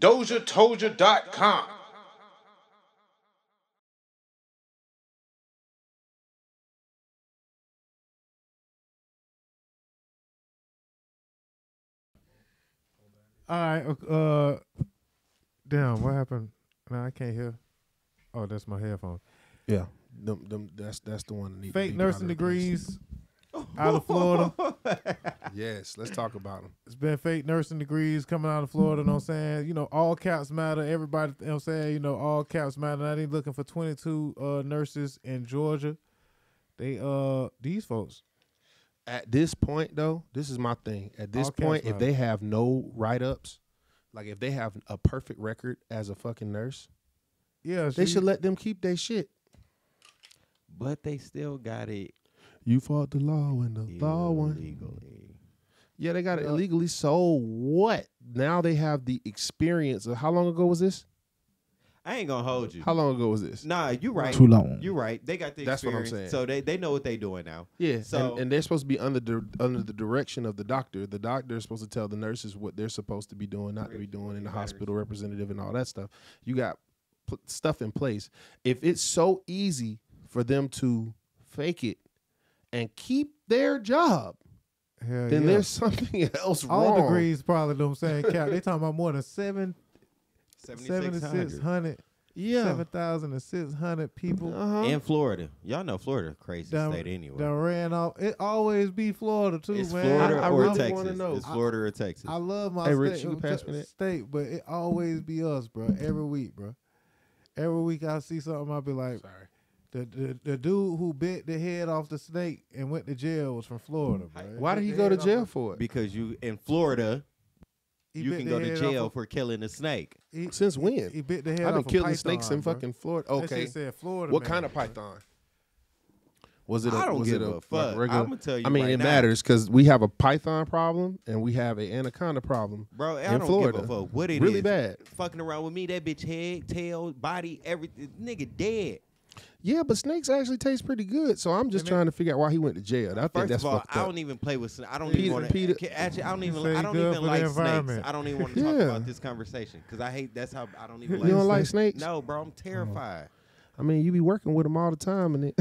DozhaToldya.com. All right. Uh, damn. What happened? No, I can't hear. Oh, that's my headphone. Yeah, them, them, that's that's the one that need Fake to be nursing out place. degrees out of Florida. Yes, let's talk about them. It's been fake nursing degrees coming out of Florida. You know what I'm saying? You know, all caps matter. Everybody, you know what I'm saying? You know, all caps matter. Now they looking for 22 uh, nurses in Georgia. They, uh, these folks, At this point, though, this is my thing. At this All point, if matter. they have no write ups, like if they have a perfect record as a fucking nurse, yeah, they should let them keep their shit. But they still got it You fought the law when the law won. illegally. Yeah, they got it illegally. So what? Now they have the experience of how long ago was this? I ain't gonna hold you. How long ago was this? Nah, you right. Too long. You right. They got the That's what I'm saying. So they, they know what they doing now. Yeah, So- and, and they're supposed to be under the under the direction of the doctor. The doctor is supposed to tell the nurses what they're supposed to be doing, not to be doing, in the hospital representative and all that stuff. You got pl- stuff in place. If it's so easy for them to fake it and keep their job, Hell then yeah. there's something else all wrong. degrees probably. Know what I'm saying? Cap. They talking about more than seven, 7600 7,600, Yeah. 7,600 people. Uh-huh. in Florida. Y'all know Florida, crazy Done, state anyway. done ran off. It always be Florida too, it's man. Florida I- I or really Texas. know. It's Florida or Texas. I love my Hey, state, Rich, you pass me that? state, but it always be us, bro. Every week, bro. Every week I see something, I'll be like, Sorry. The, the the dude who bit the head off the snake and went to jail was from Florida, bro. Why did he go to jail for it? because you in Florida, he you bit can the go to head jail off for killing a snake. he, Since when? he bit the head I've been off a killing python, snakes in bro. fucking Florida. That Okay. said Florida. What man, kind of bro. python? Was it? A, I don't was give it a like, fuck. regular- I'ma tell you I mean, right it now. matters because we have a python problem and we have an anaconda problem. Bro, I In don't Florida. give a fuck what it is. Really bad. Fucking around with me, that bitch head, tail, body, everything. Nigga dead. Yeah, but snakes actually taste pretty good. So I'm just And trying to figure out why he went to jail. I think that's of all, fucked I up. don't even play with. sna- I don't Peter- even want Peter- to. Actually, I don't even. I don't even like snakes. I don't even want to talk Yeah. about this conversation because I hate. That's how I don't even. You like don't like snakes. snakes? No, bro, I'm terrified. I mean, you be working with them all the time, and it,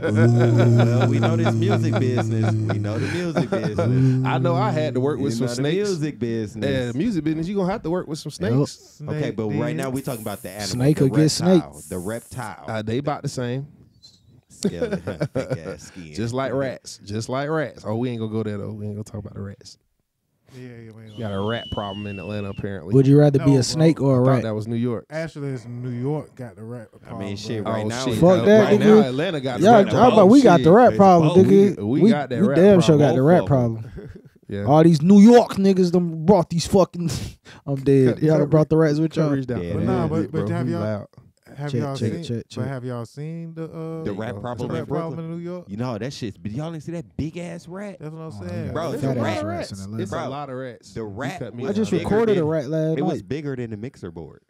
well, we know this music business. We know the music business. I know I had to work with You some know the snakes. music business. Yeah, the music business, You are gonna have to work with some snakes. Snake Okay, but right now did. we talking about the animal. Snake the will get reptile, snake. The reptile. Uh, they about the same, skeleton, skin. just like rats, just like rats. Oh, we ain't gonna go there though. We ain't gonna talk about the rats. Yeah, yeah, man. We got a rat problem in Atlanta apparently. Would you rather No, be bro. a snake or a I thought rat? that was New York. Actually, it's New York got the rat. Problem. I mean, shit. Right oh now, shit! Fuck that, right nigga. now, now Atlanta got the Yeah, rat how problem. about we got the Shit. rat It's problem, both. nigga? We- we got that we rat damn sure problem. got the Both rat of 'em. problem. Yeah. All these New York niggas done brought these fucking. I'm dead. Cut- y'all cut- brought the rats with y'all. Coverage down. Yeah, But nah, but, but have y'all loud. Have Check, y'all check, seen? check, But have y'all seen the uh, The rat problem the in problem in New York? You know that shit. But y'all didn't see that big ass rat? That's what I'm Oh, saying, yeah. Bro, Fat the ass rat- rats in Atlanta. It's Bro, a lot of rats. the rat cut me I just bigger recorded a rat last It was night. bigger than the mixer board.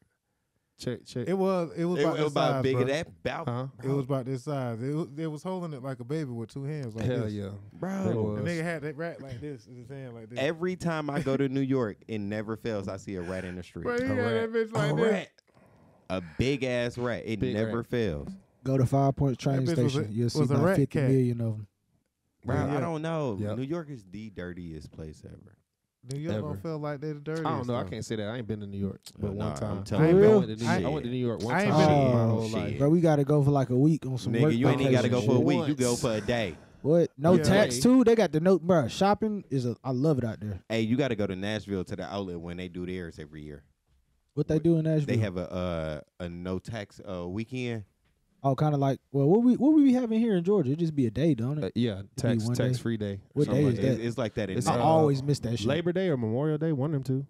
Check, check. It was. It was It about was this about size, bigger bro. that about. Huh? It was about this size. It was, it was holding it like a baby with two hands. Like Hell this. yeah. Bro, was. The nigga had that rat like this in his hand like this. every time I go to New York, it never fails. I see a rat in the street. Bro, he A had rat. that bitch like a this. rat. A big ass rat. It Big never rat. fails. Go to Five Points train bitch was a- station. You'll see was a about rat fifty cat. million of them. Bro, Yeah. I don't know. Yep. New York is the dirtiest place ever. New York Ever. don't feel like they're the dirtiest. I don't know. I though. can't say that. I ain't been to New York, but one nah, I'm time. telling I, you. went to New Shit. York. I went to New York one I time ain't in been- my Oh, whole shit. life. Bro, we got to go for like a week on some work. Nigga, you ain't even got to go for a shit. week. You go for a day. What? No Yeah. tax Hey. too. They got the note, bro. Shopping is a. I love it out there. Hey, you got to go to Nashville to the outlet when they do theirs every year. What they do in Nashville? They have a uh, a no tax uh, weekend. oh, kind of like well, what we what we be having here in Georgia? It just be a day, don't it? Uh, yeah, tax one day. tax free day. What Something day like is It's, that? it's like that in It's, I uh, always miss that shit. Labor Day or Memorial Day, one of them two,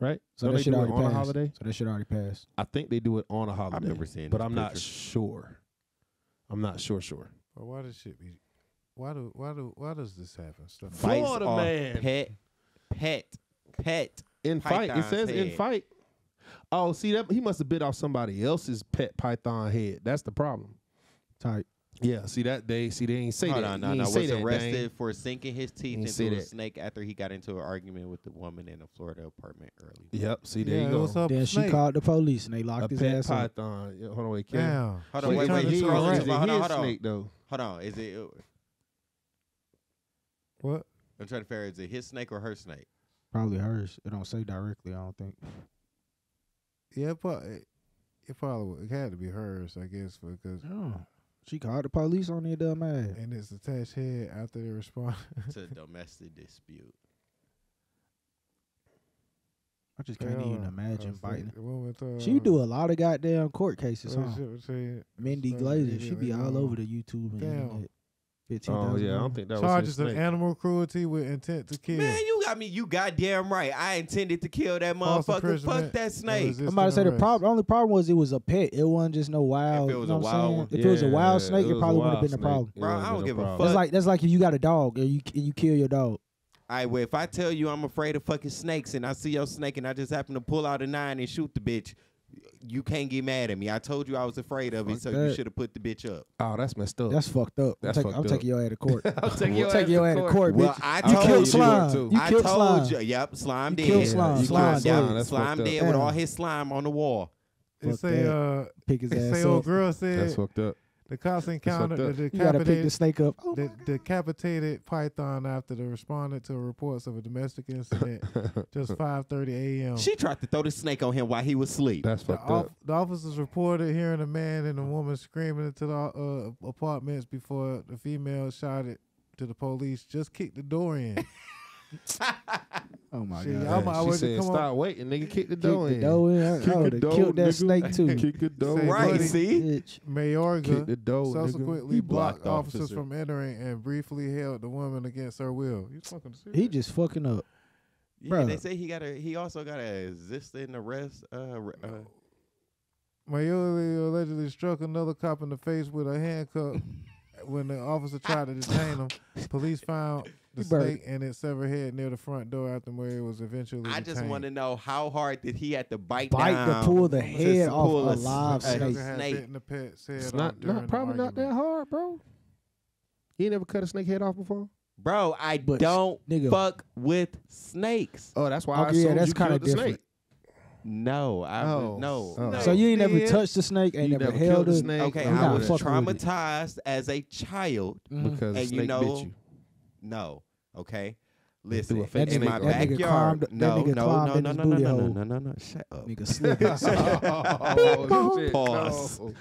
right? so Don't that they should do it already on passed. a holiday. So that should already pass. I think they do it on a holiday. I've never seen but this I'm not picture. sure. I'm not sure. Sure. But why does shit be? Why do why do why does this happen? Stuff. like- Fights Florida off man. Pet, pet, pet. In fight, it Python's says in head. fight. Oh, see that he must have bit off somebody else's pet python head. That's the problem. Tight. Yeah, see that they see they ain't say Hold that. on, no, He no. ain't Was say that, Dane. arrested for sinking his teeth into a that. snake after he got into an argument with the woman in a Florida apartment early. Yep, see there yeah, you go. what's up, Then she Snake? called the police and they locked A his pet ass up. python. Yeah, hold on, wait, Ken. Damn. Hold on, She wait, wait. into He a scrolling. rat. Is it Hold on, his hold on. snake though? Hold on. Is it? Uh, what? I'm trying to figure. Is it his snake or her snake? Probably hers. It don't say directly. I don't think. Yeah, but it, it probably would- it had to be hers, I guess, because Oh, she called the police on their dumb ass. and it's attached head after they respond. to domestic dispute. I just can't even imagine I see. biting. The woman told She do uh, a lot of goddamn court cases, what huh? shit was Mindy so Glazer, she be all uh, over the YouTube and Damn. internet. Fifteen Oh thousand. yeah, I don't think that was Charges his of animal cruelty with intent to kill. Man, you got me. You goddamn right. I intended to kill that False motherfucker. Fuck that snake. I'm about to say the arrest. problem. only problem was it was a pet. It wasn't just no wild. If it was you know a wild one. If it was a wild Yeah, snake, it it, probably wouldn't have wild been a problem. Bro, I don't give a problem. fuck. That's like that's like if you got a dog and you and you kill your dog. All right, well, if I tell you I'm afraid of fucking snakes and I see your snake and I just happen to pull out a nine and shoot the bitch, you can't get mad at me. I told you I was afraid of it, Fuck so you that. should have put the bitch up. Oh, that's messed up. That's fucked up. That's I'm, taking, fucked I'm up. taking your ass to court. I'll take I'm your taking ass your to ass to court. court, Well, bitch. I you told killed you slime. too. You I killed told slime. you. Yep, slime You dead. killed slime. you Slime killed dead. slime. That's slime fucked up. dead with all his slime on the wall. It Fuck say that. uh, Pick his it ass say up. old girl That's fucked up. The cops encountered the up. You gotta pick the decapitated, snake up. Oh the decapitated python after they responded to reports of a domestic incident just 5:30 a.m. She tried to throw the snake on him while he was asleep. That's The, fucked off- up. the officers reported hearing a man and a woman screaming into the uh, apartments before the female shouted to the police, "Just kick the door in." Oh my Shit, god. I'm- I she would said, come on- "Stop waiting, nigga. Kick the Kick door the in. door in. I, Kick I the would have door, killed that nigga. snake too. Kick the door. Right, buddy, see? Bitch. Mayorga Kick the door, nigga. subsequently He blocked, blocked officers officer. from entering and briefly held the woman against her will. You fucking serious? He just fucking up. Yeah, Bruh. they say he got a. He also got a existing arrest. Uh, uh, Mayoli allegedly struck another cop in the face with a handcuff when the officer tried to detain him. Police found the He snake and its severed head near the front door after Murray was eventually I just detained. want to know how hard did he have to bite Bite down to pull the to head off pull a s- live a snake. Sucker had snake. bitten the pet's head It's off not, during not the probably not that hard, bro. He never cut a snake head off before? Bro, I But, don't nigga- fuck with snakes. Oh, that's why I Okay, yeah, that's you kinda the different. snake. No, I Oh. would no. Oh. no. So you ain't never touched the snake, ain't You never, never held killed the snake. okay, You I was fucking with it. traumatized as a child. Mhm. Because the And you snake know, bit you. No, okay. Listen, in snake my at you. Nigga backyard. climbed- that no, nigga no, climbed no, no, no, no, no, no, no, no. Shut up. Nigga slipping. oh, shit. Pause. No.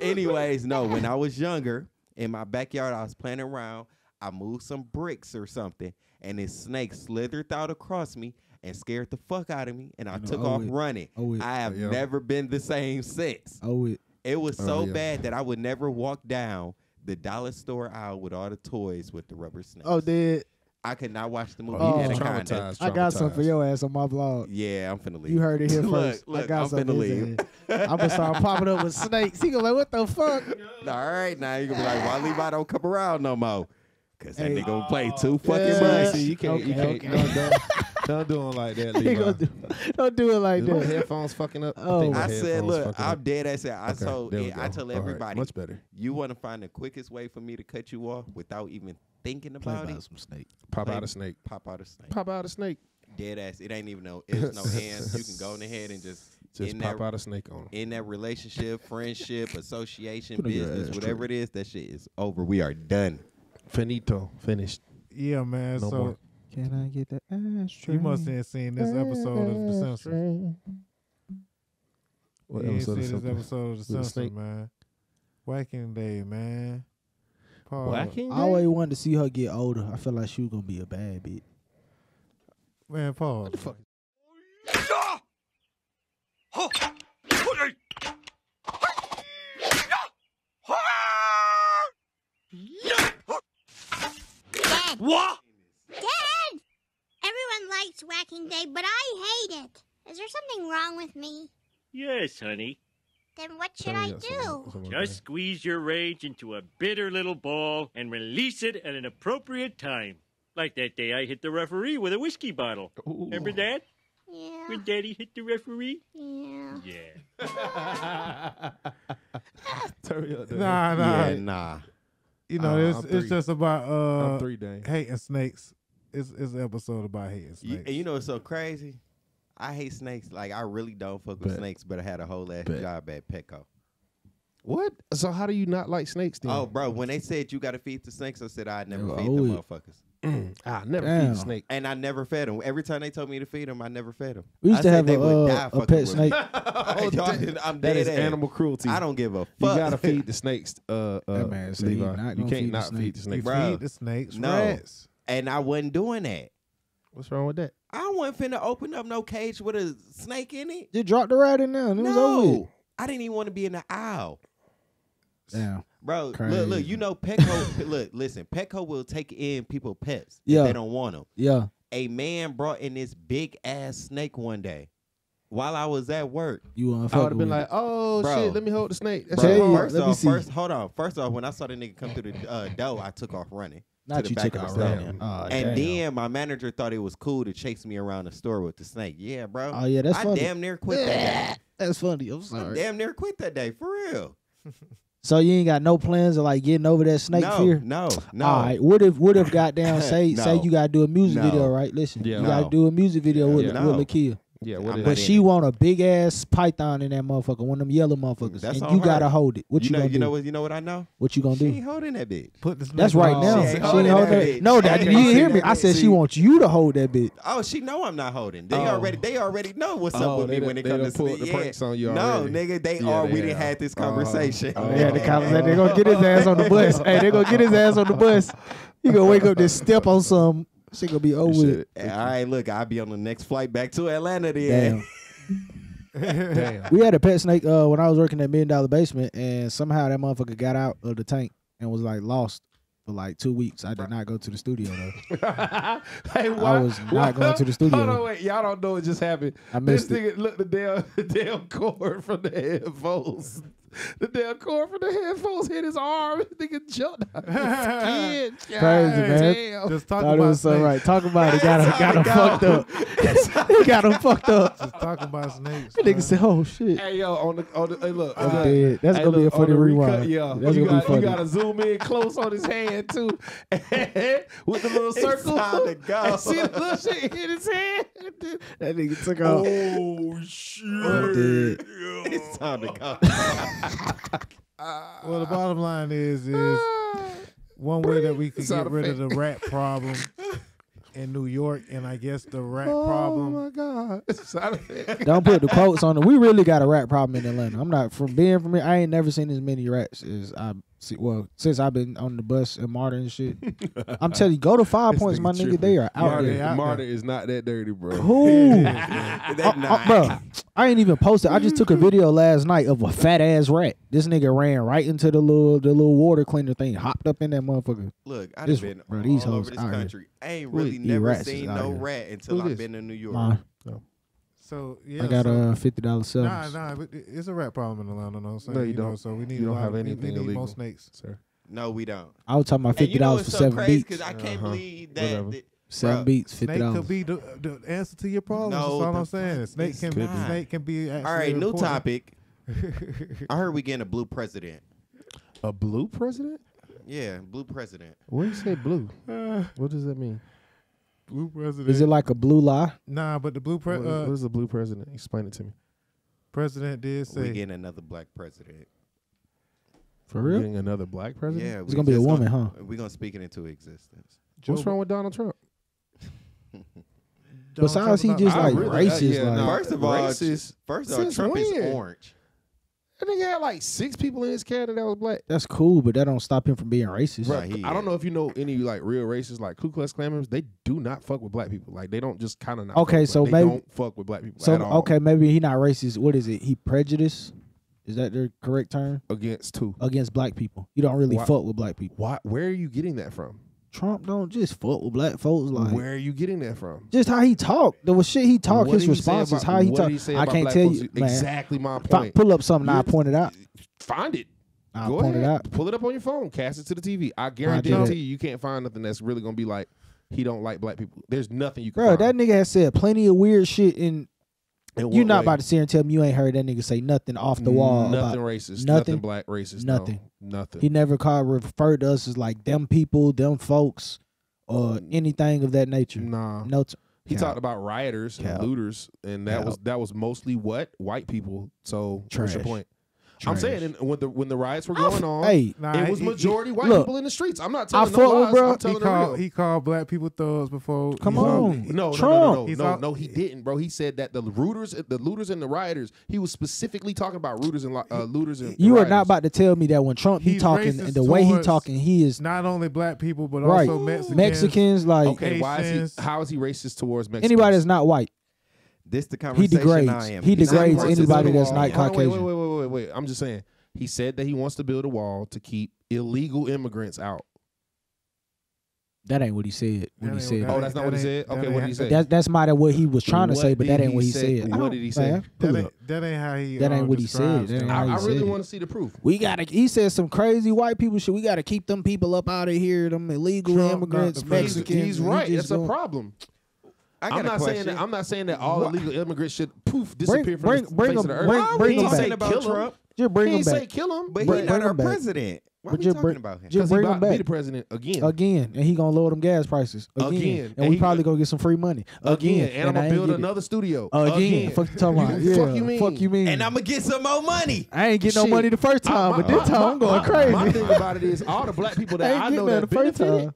Anyways, no, when I was younger, in my backyard, I was playing around. I moved some bricks or something, and this snake slithered out across me and scared the fuck out of me, and I You know, took oh, off it- running. oh, it- I have Yeah. never been the same since. oh, it. It was Oh, so yeah. bad that I would never walk down the dollar store aisle with all the toys with the rubber snakes. Oh, did. I could not watch the oh, movie. Oh, you was Anaconda. traumatized. I got some for traumatized. your ass on my blog. Yeah, I'm finna leave. You heard it here Look, first. look, I got I'm some finna for his leave. ass. I'm gonna start popping up with snakes. He gonna be like, what the fuck? All right, now you gonna be like, why Levi don't come around no more? Cause that Hey. nigga gonna play too oh, fucking Yeah. much. See, you can't, you can't, okay. don't, don't, don't do him like that, He Levi. do, don't do it like Is my that. headphones fucking up? Oh. think my I said, look, I'm up. dead. I said, I Okay, told, there yeah, I tell All right, everybody, much better. you want to find the quickest way for me to cut you off without even thinking Play about by it. some snake. Pop Play- out a snake. Pop out a snake. Pop out a snake. Dead ass. It ain't even no. It's no hands. You can go in ahead and just Just pop that out a snake on him. in that relationship, friendship, association, Put a good business, ass whatever it is, that shit is over. We are done. Finito. Finished. Yeah, man. No so more. Can I get the ashtray? you must have seen this episode of The Simpsons. What you ain't episode seen of this episode of The Simpsons, man. Whacking Day, man. Paul, Whacking? I always wanted to see her get older. I feel like she was gonna be a bad bitch. Man, Paul. What the fuck? Dad. What? Dad! Everyone likes Whacking Day, but I hate it. Is there something wrong with me? Yes, honey. Then what should Tell I do? someone- someone Just squeeze your rage into a bitter little ball and release it at an appropriate time. Like that day I hit the referee with a whiskey bottle. Ooh. Remember that? Yeah. When Daddy hit the referee? Yeah. Yeah. Turn me up, Dane. Nah, nah. Yeah, nah. You know, Uh, it's it's just about uh I'm three, Dane. hating snakes. It's it's an episode about hating You, snakes. and you know what's so crazy? I hate snakes. Like I really don't fuck with Bet. snakes, but I had a whole ass Bet. job at Petco. What? So how do you not like snakes then? Oh, bro, when they said you got to feed the snakes, I said I'd never Yeah, feed them motherfuckers. I never Damn. feed a snake. And I never fed them. Every time they told me to feed them, I never fed them. We used I to have they a, would uh, die a pet snake. Oh, Dog, I'm that dead is ass. animal cruelty. I don't give a fuck. You gotta feed the snakes. Uh, uh, That man said he Levi. not you gonna can't feed the not snake. feed the snakes. you snake. Bruh. feed the snakes No. rats. and I wasn't doing that. What's wrong with that? I wasn't finna open up no cage with a snake in it. Just dropped the rat in there and it was over. No, I didn't even want to be in the aisle. Damn. Bro, look, Crazy. look, you know Petco. look, listen, Petco will take in people pets Yeah. if they don't want them. Yeah. A man brought in this big ass snake one day while I was at work. You want to I would have been like, oh Bro. shit, let me hold the snake. That's Bro. it. Tell you, first let me off, see. first hold on. First off, when I saw the nigga come through the uh, door, I took off running. Not the you back of the off store. Oh, and damn. then my manager thought it was cool to chase me around the store with the snake. Yeah, bro. Oh yeah, that's I funny. damn near quit that day. That's funny. I'm I sorry. damn near quit that day for real. So you ain't got no plans of like getting over that snake no, fear? no, no. All right. What if what if goddamn say say you gotta do a music No. video, right? Listen, Yeah. you gotta do a music video with, Yeah. with No. Lakia. Yeah, I'm what is But she want a big ass python in that motherfucker, one of them yellow motherfuckers. That's and on you gotta hold it. What you, you know, gonna you do? know what? You know what I know? what you gonna She do? ain't holding that bitch. Put the snake That's right on. now. She She ain't ain't holding hold that that. bitch. No, that you didn't hear me. I said she wants you to hold that bitch. Oh, she know I'm not holding. They Oh. already, they already know what's Oh, up with they me done- when it they comes to pulled the yeah. pranks on you No, already. nigga, they Yeah, are. they we didn't have. had this Uh-huh. conversation. Oh, They the yeah. conversation. They gonna get his ass on the bus. hey, they gonna get his ass on the bus. He gonna wake up, just step on some. She gonna be over with. All right, look, I'll be on the next flight back to Atlanta. Then. Damn. Damn. We had a pet snake uh, when I was working at Million Dollar Basement, and somehow that motherfucker got out of the tank and was like lost for like two weeks. I did not go to the studio though. hey, why, was not why- going to the studio. Hold on, wait. Y'all don't know what just happened. I This missed it. nigga look the damn the damn cord from the headphones. The damn cord from the headphones hit his arm. Nigga jumped out his skin. Crazy, God man. damn. Just talk Thought it about was so snakes. right. Talk about it. Got him, got him fucked up. he got him fucked up. Just talking about snakes. That man. nigk said, "Oh shit." Hey yo, on the on the hey look, I'm on dead. That's hey, gonna be a funny the rewind. recut, yeah, That's you gonna be got, funny. You gotta zoom in close on his hand too, with the little It's circle. time to go. And see the little shit hit his hand. That nigga took oh, off. Oh shit! I'm dead. It's time to go. Well, the bottom line is, is one way that we could Sound get rid of the rat problem in New York, and I guess the rat oh, problem. Oh my god! Sound effect. Don't put the quotes on it. We really got a rat problem in Atlanta. I'm not from being from here. I ain't never seen as many rats as I see. Well, since I've been on the bus and Marta and shit. I'm telling you, go to Five This Points, nigga my nigga. tripping. They are out Marta, there. out Marta there. is not that dirty, bro. Who? They Uh, uh, not. bro, I ain't even posted. I just took a video last night of a fat ass rat. This nigga ran right into the little the little water cleaner thing, hopped up in that motherfucker. Look, I've This- been bro, these all hoes over this out here. country. I ain't Who really these never rats is seen out no here? rat until Who I've this? been in New York. Mine. So yeah, I got so, a fifty dollars Nah, sell. nah, but it's a rat problem in Atlanta. No, I'm saying, No, you know, don't. so we need You don't lot have of- anything we need illegal. more snakes. Sir. No, we don't. I was talking about And fifty you know dollars for so seven crazy? beats. Because I can't Uh-huh. believe that. That- Seven Bruh, beats, fifty Snake dollars. could be the, the answer to your problems. No, That's all I'm saying. Snake can not. snake can be. All right, new important. topic. I heard we getting a blue president. A blue president? Yeah, blue president. What do you say blue? Uh, What does that mean? Blue president. Is it like a blue lie? Nah, but the blue pre- What- uh, what is a blue president? Explain it to me. president did say we say getting another black president. For real? Getting another black president? Yeah, It's gonna be a woman, huh? We're gonna speak it into existence. What's wrong with Donald Trump? Donald Besides, he just not- like really- racist. yeah, like, nah. First of all, racist. First of all, Since Trump is orange. That nigga had like six people in his cabinet that was black. that's cool, but that don't stop him from being racist. Right. he I don't know if you know any like real racists like Ku Klux Klan members. They do not fuck with black people. Like they don't just kind of not. Okay, fuck with so black- they maybe- don't fuck with black people So at all. okay, maybe he not racist. What is it? He prejudiced? Is that the correct term? against two. Against black people. You don't really Why- fuck with black people. Why? Where are you getting that from? Trump don't just fuck with black folks like where are you getting that from? just how he talked. The was shit he talked. His did he say responses, how he what talk. did he say I can't tell folks? you, man. Exactly my point. pull up something I pointed out. Find it. I Go pointed ahead. out. Pull it up on your phone. Cast it to the TV. I guarantee you, you can't find nothing that's really gonna be like he don't like black people. There's nothing you can Bro, find. that nigga has said plenty of weird shit in you're not way? about to sit here and tell me you ain't heard that nigga say nothing off the wall. Nothing racist. Nothing, nothing, black racist. Nothing. No, nothing. He never called referred to us as like them people, them folks, or mm. anything of that nature. Nah. No. T- he Cal. talked about rioters Cal. and looters, and that Cal. was that was mostly what white people. So Trash. what's your point? Trash. I'm saying and when the when the riots were going on, hey, nah, it was majority he, white look, people in the streets. I'm not telling I no lies. Bro. I'm telling he called, real. he called black people thugs before. Come on, no, Trump. no, no, no, no, all, no, he didn't, bro. He said that the rooters, the looters, and the rioters. He was specifically talking about rooters and uh, looters and. You are not about to tell me that when Trump he talking and the way he talking, he is not only black people but right. also Mexicans. Mexicans like okay, why is he? How is he racist towards Mexicans? Anybody that's not white. This the conversation he degrades. I am. He degrades anybody that's not Caucasian wait, wait. I'm just saying. He said that he wants to build a wall to keep illegal immigrants out. That ain't what he said. When he said, oh, that's not what he said. Okay, what did he say? That's that's might what he was trying to say, but that ain't what he said. What did he say? That ain't, that ain't how he. That ain't what he said. I, really want to see the proof. We gotta. He said some crazy white people shit. We gotta keep them people up out of here. Them illegal immigrants, Mexicans. He's, right. It's a problem. I am not saying that, I'm not saying that all illegal immigrants should poof disappear bring, from bring, the face them, of the earth. Bring, Why bring them saying about Trump? Just bring he him back. say kill him, but he's not our president. Why are we talking bring, about him? Just bring him back. Be the president again. Again, and he gonna lower them gas prices again, again. and, and we probably gonna get some free money again. again. And, and I'm gonna build another studio again. again. Fuck you talking about? yeah. Fuck you mean? Fuck you mean? And I'm gonna get some more money. I ain't get no money the first time, but this time I'm going crazy. My thing about it is all the black people that I know that benefited,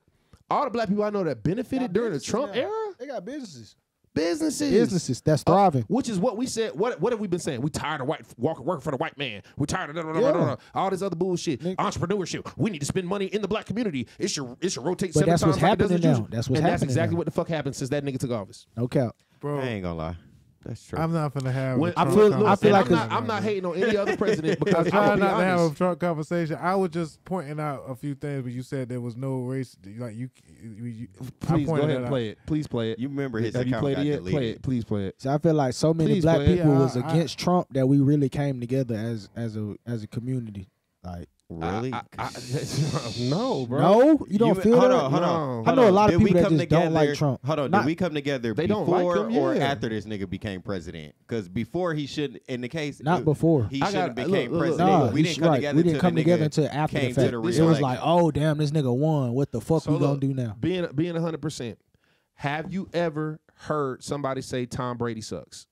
all the black people I know that benefited during the Trump era they got businesses. Businesses, businesses that's uh, thriving, uh, which is what we said. What what have we been saying? We tired of white walking working for the white man. We tired of yeah. all this other bullshit. Entrepreneurship. We need to spend money in the black community. It should it should rotate. But seven that's times what's happening now. That's what's and happening. That's exactly now. what the fuck happened since that nigga took office. No cap, bro. I ain't gonna lie. That's true. I'm not gonna have. When, I feel, I feel like I'm not, I'm not hating on any other president because I'm trying not to have a Trump conversation. I was just pointing out a few things, but you said there was no race. Like you, you, please go ahead and play it. Please play it. You remember his have account you played got it yet? Play it. Please play it. So I feel like so many please black people yeah, was I, against I, Trump that we really came together as as a as a community. Like Really? I, I, I, no, bro. No, you don't you, feel hold that. On, hold no. on, hold I know a lot of did people that just together, don't like Trump. Hold on, Not, did we come together they before don't like him, yeah. or after this nigga became president? Because before he should, in the case, Not dude, before he should have became look, president. Look, nah, we didn't come right. together. We didn't come together until after the fact. The it was like, oh damn, this nigga won. What the fuck so we look, gonna do now? Being being hundred percent. Have you ever heard somebody say Tom Brady sucks?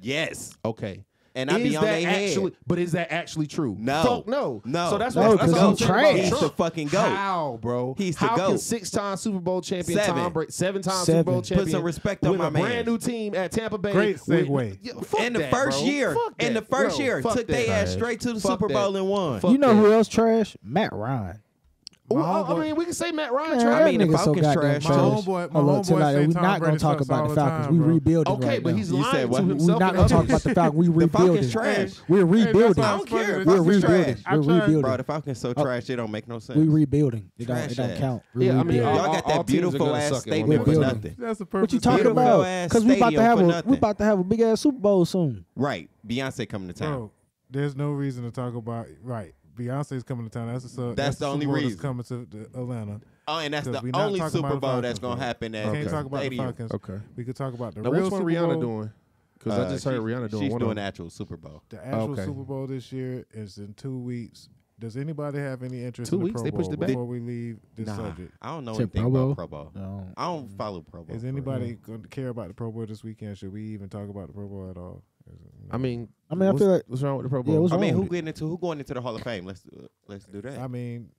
Yes. Okay and I be on their head. But is that actually true? No, Folk, no, no. So that's no, what that's all trash. He's the fucking goat. How, bro? He's the How goat. Six-time Super Bowl champion, seven. Tom Brady, seven-time. Super Bowl champion. Put some respect on my man. Brand new team at Tampa Bay. Great segue. With, yeah, in the first bro. year, in the first year, took their ass straight to the Super Bowl and won. You know who else trash? Matt Ryan. Well, I, I mean, we can say Matt Ryan trash. I mean, the Falcons trash, My homeboy, my homeboy tonight. say We're not gonna talk about the Falcons. time, we bro. rebuilding. Okay, right but he's You lying said to himself. We're not gonna talk about the Falcons. We The. Falcons trash. We're rebuilding. I don't care. We're Falcons trash. rebuilding. I We're rebuilding, Bro, the. Falcons so oh. trash, it don't make no sense. We rebuilding. It don't, it don't count. We Yeah, I mean. Y'all got that beautiful ass suck at one statement for nothing. That's the purpose. What you talking about? Because we about to have a we nothing. about to have a big ass Super Bowl soon. Right. Beyonce coming to town. There's no reason to talk about right. Beyonce's coming to town. That's the, that's, that's the, only reason coming to Atlanta. Oh, and that's the only Super Bowl that's gonna happen at. Okay. Can't talk about the Falcons. Okay, we could talk about the now, real what's Super Rihanna doing? Because uh, I just heard Rihanna doing. She's one doing actual Super Bowl. The actual okay. Super Bowl this year is in two weeks. Does anybody have any interest Two in weeks, Pro Bowl they pushed it back. before we leave this nah, subject? I don't know anything Pro about Pro Bowl. No. I don't follow Pro Bowl. Is anybody going to care about the Pro Bowl this weekend? Should we even talk about the Pro Bowl at all? I mean, I mean, I feel like what's wrong with the Pro Bowl? Yeah, I mean, who getting into who going into the Hall of Fame? Let's let's do that. I mean,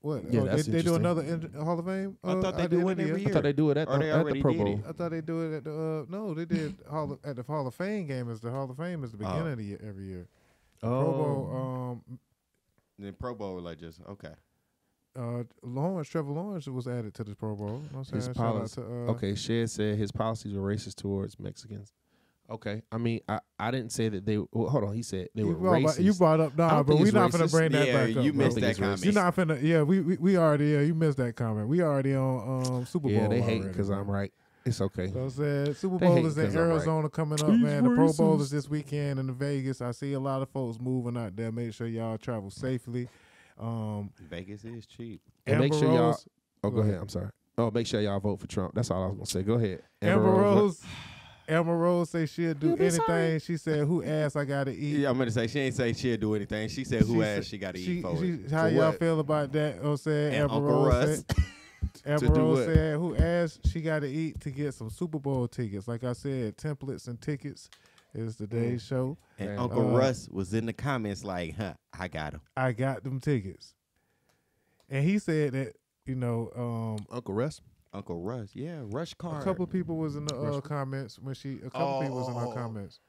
what? Yeah, Oh, they, that's they do another in, Hall of Fame. I thought uh, they do it every year. I thought they do it at, the, at the Pro Bowl. I thought they do it at the uh, no, they did Hall of, at the Hall of Fame game. Is the Hall of Fame is the beginning oh. of the year, every year. Pro Bowl. Oh. Um, Then Pro Bowl like just okay. uh, Lawrence Trevor Lawrence was added to the Pro Bowl. You know His policy. to, uh, okay, Shed said his policies were racist towards Mexicans. Okay, I mean, I, I didn't say that they. Well, hold on, he said they You were brought, racist. you brought up I nah, but we it's not gonna bring that yeah, back up. You missed that comment. You're not finna. Yeah, we, we we already. Yeah, you missed that comment. We already on um Super Bowl. yeah, they hate because. I'm right. It's okay. So I said Super They Bowl is in I'm right. Arizona coming up, He's man. The Pro Bowl is this weekend in Vegas. I see a lot of folks moving out there. Make sure y'all travel safely. Um, Vegas is cheap. And make sure y'all- Oh, go Go ahead. ahead. I'm sorry. Oh, make sure y'all vote for Trump. That's all I was gonna say. Go ahead. Amber Rose, Amber Rose say she'll do anything. sorry. She said, "Who asked I gotta eat?" Yeah, I'm gonna say she ain't say she'll do anything. She said who She asked said- she got to she- eat for she- it. How For y'all what? feel about that? I'm saying And Amber Uncle Rose Russ. said. Amber do Rose said, "Who asked she got to eat to get some Super Bowl tickets?" Like I said, templates and tickets is today's show. And Damn. Uncle Uh, Russ was in the comments like, "Huh, I got him." I got them tickets, and he said that you know um, Uncle Russ. Uncle Russ, yeah, Rush Card. a couple people was in the uh, comments when she a couple people was in her Oh. comments.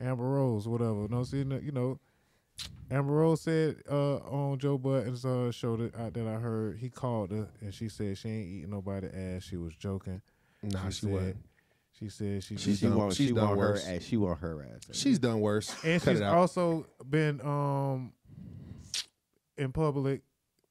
Amber Rose, whatever. No, see, no, you know, Amber Rose said uh, on Joe Budden's uh, show that I, that I heard he called her and she said she ain't eating nobody ass. She was joking. Nah, she, said, wasn't. She said she. She's she done- want, she's she done want her worse. ass. She want her ass. She's done worse. and Cut she's also been um in public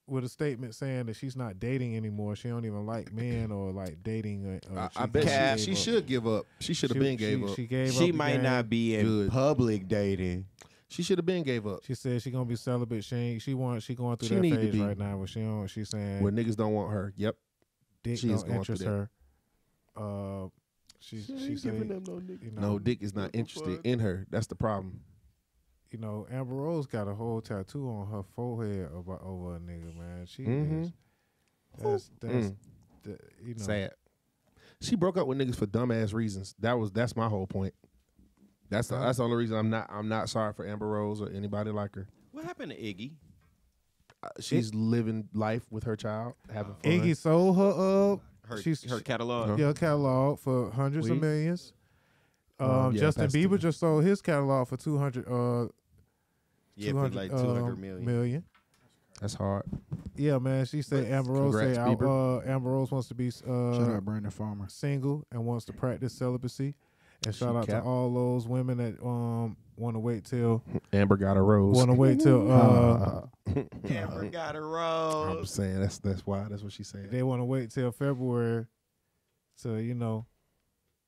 with a statement saying that she's not dating anymore. She don't even like men or like dating. Uh, uh, I, I bet gave she, she should give up. She should have been gave she, up. She gave She up the might not be in Good. public dating. She should have been gave up. She said she gonna be celibate. She ain't, she want she going through She that phase right now, but she don't. She's saying Where niggas don't want her. Yep. dick she is don't going through interest that. her. Uh, she she said you know No, Dick is not interested in her. That's the problem. You know Amber Rose got a whole tattoo on her forehead about over a nigga man. She Mhm. is that's that's Mm. the, you know Sad. She broke up with niggas for dumbass reasons. That was that's my whole point. That's the, that's the only reason I'm not I'm not sorry for Amber Rose or anybody like her. What happened to Iggy? Uh, She's living life with her child, having fun. Iggy sold her up. Her She's her catalog. yeah catalog for hundreds of millions. Um, yeah, Justin that's the- Bieber just sold his catalog for two hundred uh Yeah, two for like two hundred million. million. That's hard. Yeah, man. She said Amber Rose Congrats, say Bieber. uh, Amber Rose wants to be Shout uh, out Brandon Farmer. single and wants to practice celibacy. And She shout out cap. to all those women that um want to wait till Amber got a rose. want to wait till uh Amber got a rose. I'm saying that's that's why that's what she's saying. they want to wait till February. So you know,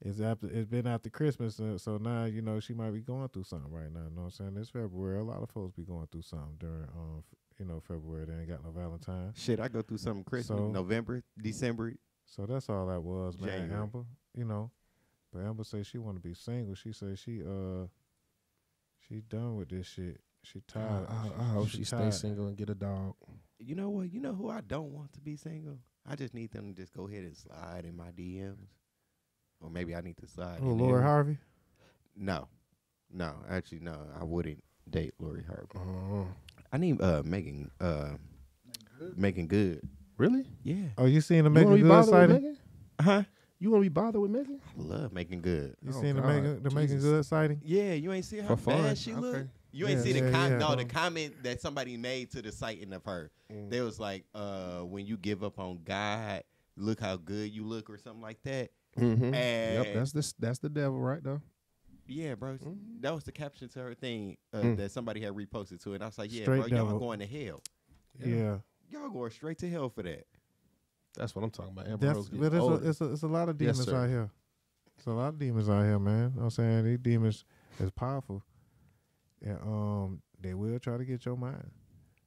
it's after it's been after Christmas, uh, so now you know she might be going through something right now. You know what I'm saying? It's February. A lot of folks be going through something during um you know February. They ain't got no Valentine. Shit, I go through something Christmas, So- November, December. So that's all that was, man. January. Amber, you know, but Amber say she want to be single. She say she uh, she done with this shit. She I, tired. I, I hope she stay tired. single and get a dog. You know what? You know who I don't want to be single? I just need them to just go ahead and slide in my DMs. Or maybe I need to slide. Oh, Lori. Harvey. No. No, actually no. I wouldn't date Lori Harvey. Uh, I need uh Megan uh Meagan Good. really? Yeah. Oh, you seen the You want Megan be Good with sighting? Megan? Huh? You want to be bothered with Megan? I love Meagan Good. You Oh, seen the God. Megan the Meagan Good sighting? Yeah, you ain't see how For bad fun. she Okay. look. You ain't Yeah, see the yeah, com- yeah. no the comment that somebody made to the sighting of her. Mm. They was like, uh, when you give up on God, look how good you look or something like that. Mm-hmm. And Yep, that's the that's the devil right there. yeah, bro. Mhm. That was the caption to her thing uh, Mm. that somebody had reposted to it. And I was like, yeah, Straight bro, y'all devil. going to hell. Yeah. Y'all going straight to hell for that. That's what I'm talking about. Amber That's, Rose but getting it's a, older. it's a it's a lot of demons sir. out here. It's a lot of demons out here, man. You know what I'm saying these demons is powerful, and um they will try to get your mind.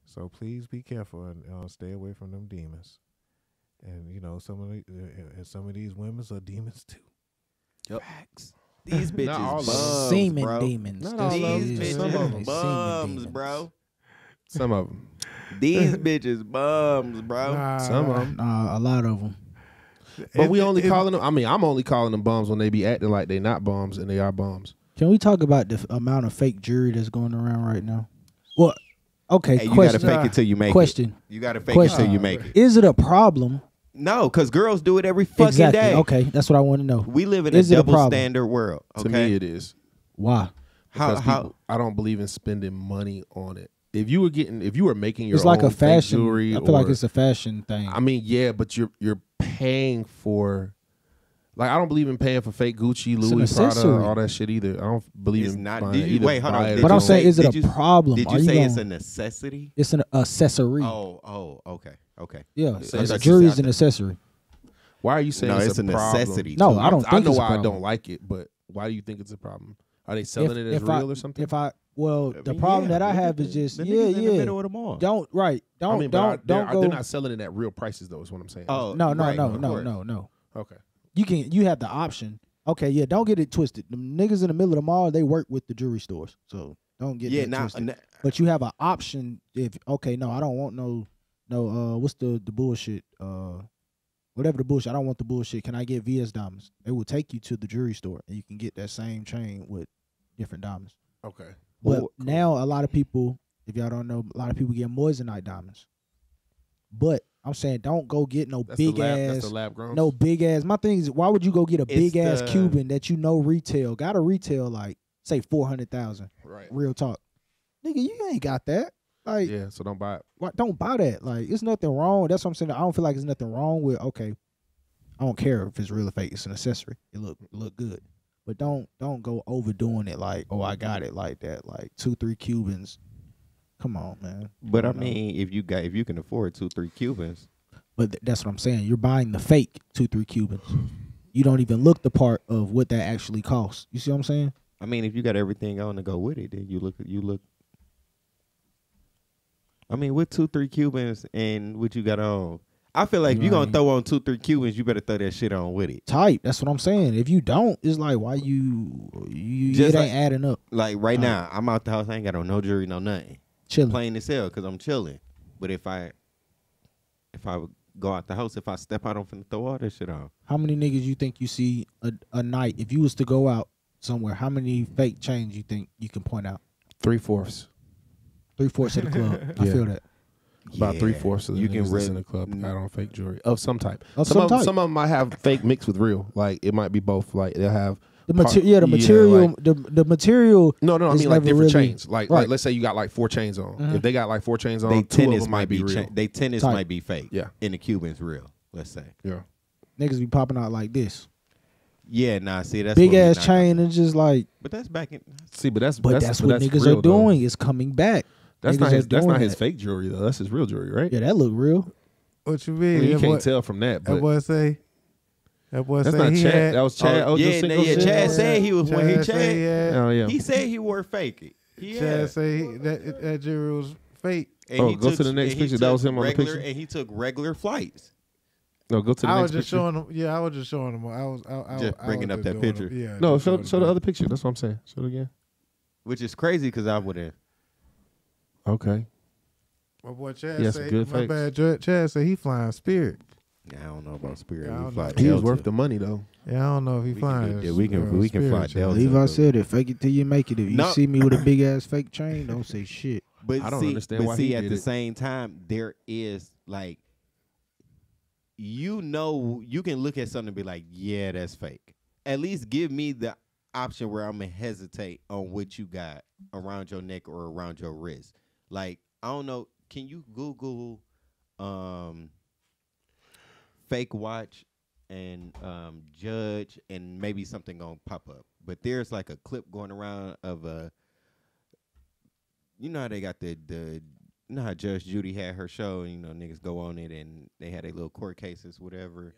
So please be careful and uh, stay away from them demons. And you know some of the, uh, and some of these women's are demons too. Facts. These Not all bitches bums, Semen bro. demons. Not all what of it These them. is. Some of them. Semen bums, bro. Some of them. These bitches bums, bro. Nah, Some of them. Nah, a lot of them. But it- we only it- calling them. I mean, I'm only calling them bums when they be acting like they not bums and they are bums. Can we talk about the f- amount of fake jury that's going around right now? Well, okay. Hey, you question. gotta fake it till you make question. it. You gotta fake Question. it till you make it. Is it a problem? No, because girls do it every fucking exactly. day. Okay, that's what I want to know. We live in Is a it a double problem? standard world. To Okay. me, it is. Why? how Because how people- I don't believe in spending money on it. If you were getting, if you were making your It's like a fake fashion. jewelry, I feel like it's a fashion thing. I mean, yeah, but you're you're paying for. Like I don't believe in paying for fake Gucci, Louis Prada, accessory. all that shit either. I don't believe It's in not- buying did you- wait, hold on. Did but I'm saying, say- is it a you- problem? did Are you say it's gonna- a necessity? It's an accessory. Oh, oh, okay, okay. yeah, Say a it's a- jury is an accessory. Why are you saying No, it's, it's a, a necessity. No. I don't I know it's a why I don't like it, but why do you think it's a problem? Are they selling it as if I, real or something? If I well, I the problem yeah, that I have is just the yeah, niggas in the yeah. middle of the mall. Don't right. Don't I mean, don't they're, don't go. they're not selling it at real prices, though. Is what I'm saying. Oh, no, no, right, no, no, no, no. okay. You can you have the option Okay, yeah, don't get it twisted. The niggas in the middle of the mall, they work with the jewelry stores, so don't get yeah, that now twisted. But you have an option if okay, no, I don't want no no uh what's the the bullshit uh whatever the bullshit. I don't want the bullshit. Can I get VS diamonds? They will take you to the jewelry store and you can get that same chain with different diamonds. Okay. But Well, now a lot of people, if y'all don't know, a lot of people get moissanite diamonds. But I'm saying don't go get no That's big lab, ass That's the lab no big ass. My thing is, why would you go get a It's big ass the- Cuban that you know retail? Got to retail like say four hundred thousand. Right. Real talk, nigga, you ain't got that. Like, Yeah. So don't buy it. why, don't buy that. Like, it's nothing wrong. That's what I'm saying. I don't feel like there's nothing wrong with. Okay, I don't care if it's real or fake. It's an accessory. It look it look good, but don't don't go overdoing it. Like, oh, I got it like that. Like two three Cubans. Come on, man. But I know. mean, if you got if you can afford two three Cubans, But th- that's what I'm saying. You're buying the fake two three Cubans. You don't even look the part of what that actually costs. You see what I'm saying? I mean, if you got everything on to go with it, then you look you look. I mean, with two three Cubans and what you got on, I feel like if you gonna throw on two three Cubans, you better throw that shit on with it. Type. That's what I'm saying. If you don't, it's like why you you Just it like- ain't adding up. Like right now, I'm out the house. I ain't got on no jewelry, no nothing. Chilling. Plain as hell, cause I'm chilling. But if I, if I would go out the house, if I step out, I'm finna throw all that shit on. How many niggas you think you see a, a night? If you was to go out somewhere, how many fake chains you think you can point out? Three fourths. Three fourths of the club. I Yeah. feel that. About Yeah. three fourths of the You niggas can that's re- in the club got on fake jewelry of some type. Of some some of them, type. some of them might have fake mixed with real. Like it might be both. Like they'll have The material, yeah, the yeah, material, like- the the material. no, no. I mean like different really- chains. Like Right. like let's say you got like four chains on. Mhm. If they got like four chains on, They two of tennis them might be, real. cha- they tennis Type. might be fake. Yeah. and the Cubans real. Let's say. yeah. Niggas be popping out like this, Yeah, nah. See, that's big ass chain, gonna and just like. But that's back in. See, but that's But that's, that's, what that's niggas real, are though. doing. It's coming back. That's Niggas not his. That's not his that. fake jewelry though. That's his real jewelry, right? Yeah, that look real. What you mean? mean, you that can't boy, tell from that. that But boy say. That boy that's say not Chad. had. that was Chad. Oh, yeah, Ocho no, yeah. Chad said he was when he Chad Chad. he had. Oh yeah. He said he wore fake. He Chad had. say he, that that jewelry was fake. Oh, and Oh, he go took- to the next picture. That was him on the picture? And he took regular flights. No, go to the I next picture. I was just showing him. Yeah, I was just showing him. I was. I, I, Just I bringing was up just that picture. Him. Yeah. No, show show the other picture. That's what I'm saying. Show it again. Which is crazy because I would have. Okay. My boy Chad He has say. some good my fakes. bad. Chad, Chad say he flying Spirit. I don't know about Spirit. Yeah, I don't fly know. He was Delta. worth the money though. Yeah, I don't know if he We can flying. do- yeah, we can- we can fly Chad. Delta. Levi said it. Fake it till you make it. If you No. see me with a big ass fake chain, don't say shit. But I don't see, understand but why see, he at did the it. same time, there is like, you know, you can look at something and be like, yeah, that's fake. At least give me the option where I'm gonna hesitate on what you got around your neck or around your wrist. Like, I don't know. Can you Google um fake watch and um judge and maybe something gonna pop up. But there's like a clip going around of a you know how they got the the you know how Judge Judy had her show and you know niggas go on it and they had their little court cases, whatever.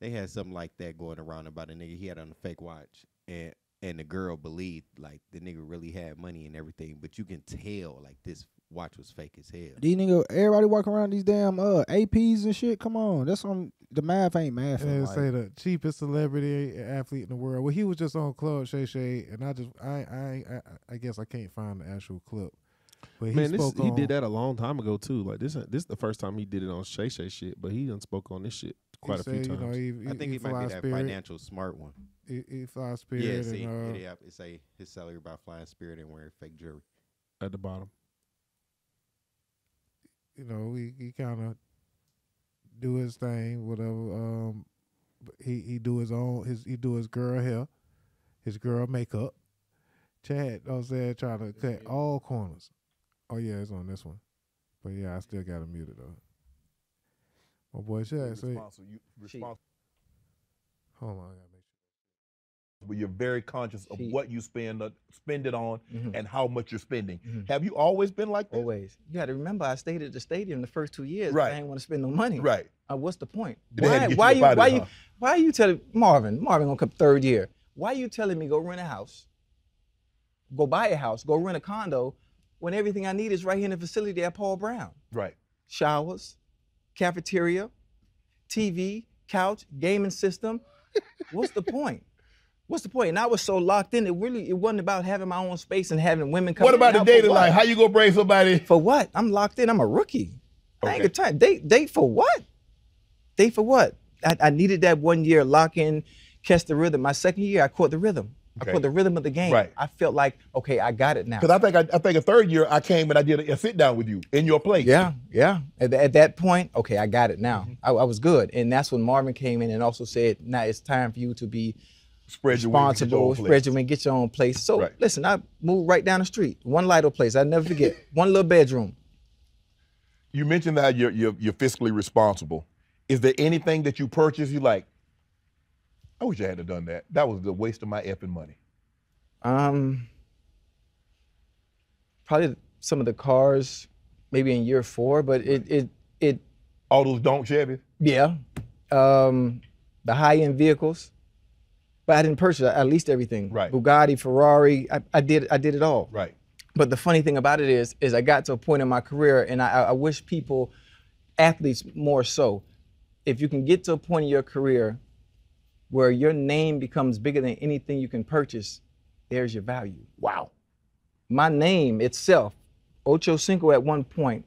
They had something like that going around about a nigga he had on a fake watch and and the girl believed like the nigga really had money and everything, but you can tell like this watch was fake as hell. These nigga, everybody walking around these damn uh APs and shit. Come on, that's on the math ain't math. And they like- say the cheapest celebrity athlete in the world. Well, he was just on Club Shay Shay, and I just I I I, I guess I can't find the actual clip. But he Man, this, spoke he did that a long time ago too. Like this, this is the first time he did it on Shay Shay shit. But he done spoke on this shit quite a he few said, times. You know, he, I think he it might fly be that Spirit. financial smart one. He, he fly Spirit. Yeah, see, and, uh, it, yeah, it say his salary by flying spirit and wearing fake jewelry. at the bottom. You know, he, he kind of do his thing, whatever. Um, he he do his own his he do his girl hair, his girl makeup. Chad, I was there trying to cut all corners. Oh yeah, it's on this one, but yeah, I still got him muted though. My boy Chad, say, responsible. You responsible, hold on, But you're very conscious of what you spend uh, spend it on Mhm. and how much you're spending. Mhm. Have you always been like that? Always. You got to remember, I stayed at the stadium the first two years. Right. I didn't want to spend no money. Right. Uh, what's the point? They Why? you Why you? Why it, you? huh? Why are you telling Marvin? Marvin gonna come third year. Why are you telling me go rent a house? Go buy a house. Go rent a condo, when everything I need is right here in the facility at Paul Brown. Right. Showers, cafeteria, TV, couch, gaming system. What's the point? What's the point? And I was so locked in. It really it wasn't about having my own space and having women come. What about the dating life? How you gonna bring somebody? For what? I'm locked in. I'm a rookie. I ain't Okay. got time. Date date for what? Date for what? I, I needed that one year lock in, catch the rhythm. My second year, I caught the rhythm. Okay. I caught the rhythm of the game. Right. I felt like, okay, I got it now. Because I think I, I think a third year I came and I did a, a sit down with you in your place. Yeah, yeah. At, at that point, okay, I got it now. Mm-hmm. I, I was good, and that's when Marvin came in and also said, "Now it's time for you to be Spread your wings. get your own responsible, place. spread your wings, get your own place." So Right. listen, I moved right down the street, one Lido place. I never forget, one little bedroom. You mentioned that you're, you're you're fiscally responsible. Is there anything that you purchase you like? I wish I had done that. That was the waste of my effing money. Um, probably some of the cars, maybe in year four, but it it it All those don't Chevys. yeah, um, the high end vehicles. But I didn't purchase at least everything. Right. Bugatti, Ferrari, I, I did I did it all. Right. But the funny thing about it is, is I got to a point in my career, and I, I wish people, athletes more so, if you can get to a point in your career where your name becomes bigger than anything you can purchase, there's your value. Wow. My name itself, Ocho Cinco at one point,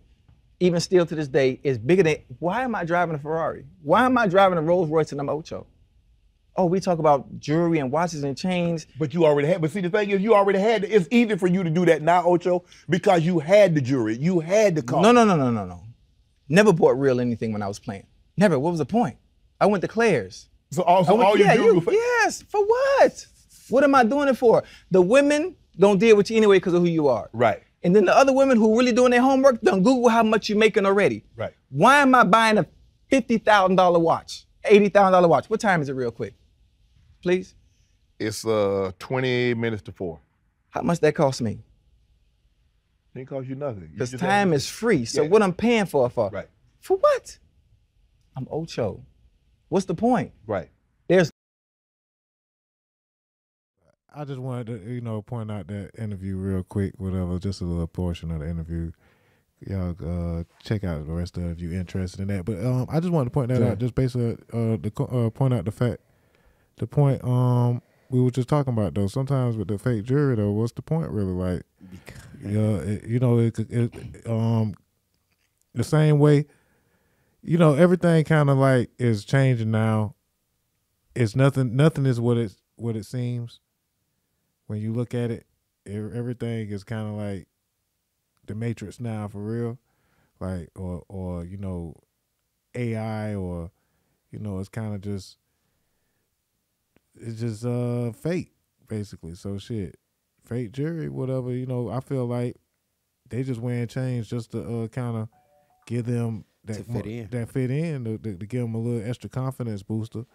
even still to this day, is bigger than. Why am I driving a Ferrari? Why am I driving a Rolls Royce and I'm Ocho? Oh, we talk about jewelry and watches and chains. But you already had. But see, the thing is, you already had. It's easy for you to do that now, Ocho, because you had the jewelry, you had the car. No, no, no, no, no, no. Never bought real anything when I was playing. Never. What was the point? I went to Claire's. So also, went- all you yeah, do. you, yes. For what? What am I doing it for? The women don't deal with you anyway because of who you are. Right. And then the other women who really doing their homework don't Google how much you're making already. Right. Why am I buying a fifty thousand dollar watch, eighty thousand dollar watch? What time is it, real quick? Please. It's uh 20 minutes to four. How much that cost me? Didn't cost you nothing. Because time is free. So Yeah. what I'm paying for for? Right. For what? I'm Ocho. What's the point? Right. There's I just wanted to, you know, point out that interview real quick, whatever, just a little portion of the interview. Y'all uh, check out the rest of it if you're interested in that. But um, I just wanted to point that Sure. out, just basically uh, the uh, point out the fact, the point um we were just talking about though. Sometimes with the fake jury though, what's the point really? Like, yeah, it, you know, it, it um the same way, you know, everything kind of like is changing now. It's nothing. Nothing is what it's what it seems when you look at it, everything is kind of like the Matrix now for real, like or or you know, AI or you know, it's kind of just it's just uh fake basically. So shit, fake jury, whatever. You know, I feel like they just wearing chains just to uh kind of give them that fit in. that fit in to, to, to give them a little extra confidence booster.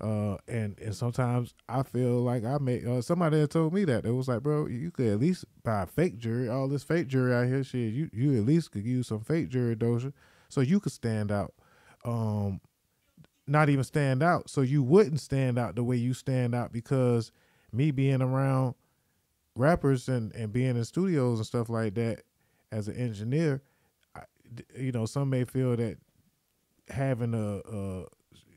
Uh, and and sometimes I feel like I may uh, somebody had told me that it was like, bro, you could at least buy a fake jury. All this fake jury out here, shit, you you at least could use some fake jury Dozha, so you could stand out. Um, not even stand out, so you wouldn't stand out the way you stand out because me being around rappers and and being in studios and stuff like that as an engineer, I, you know, some may feel that having a, a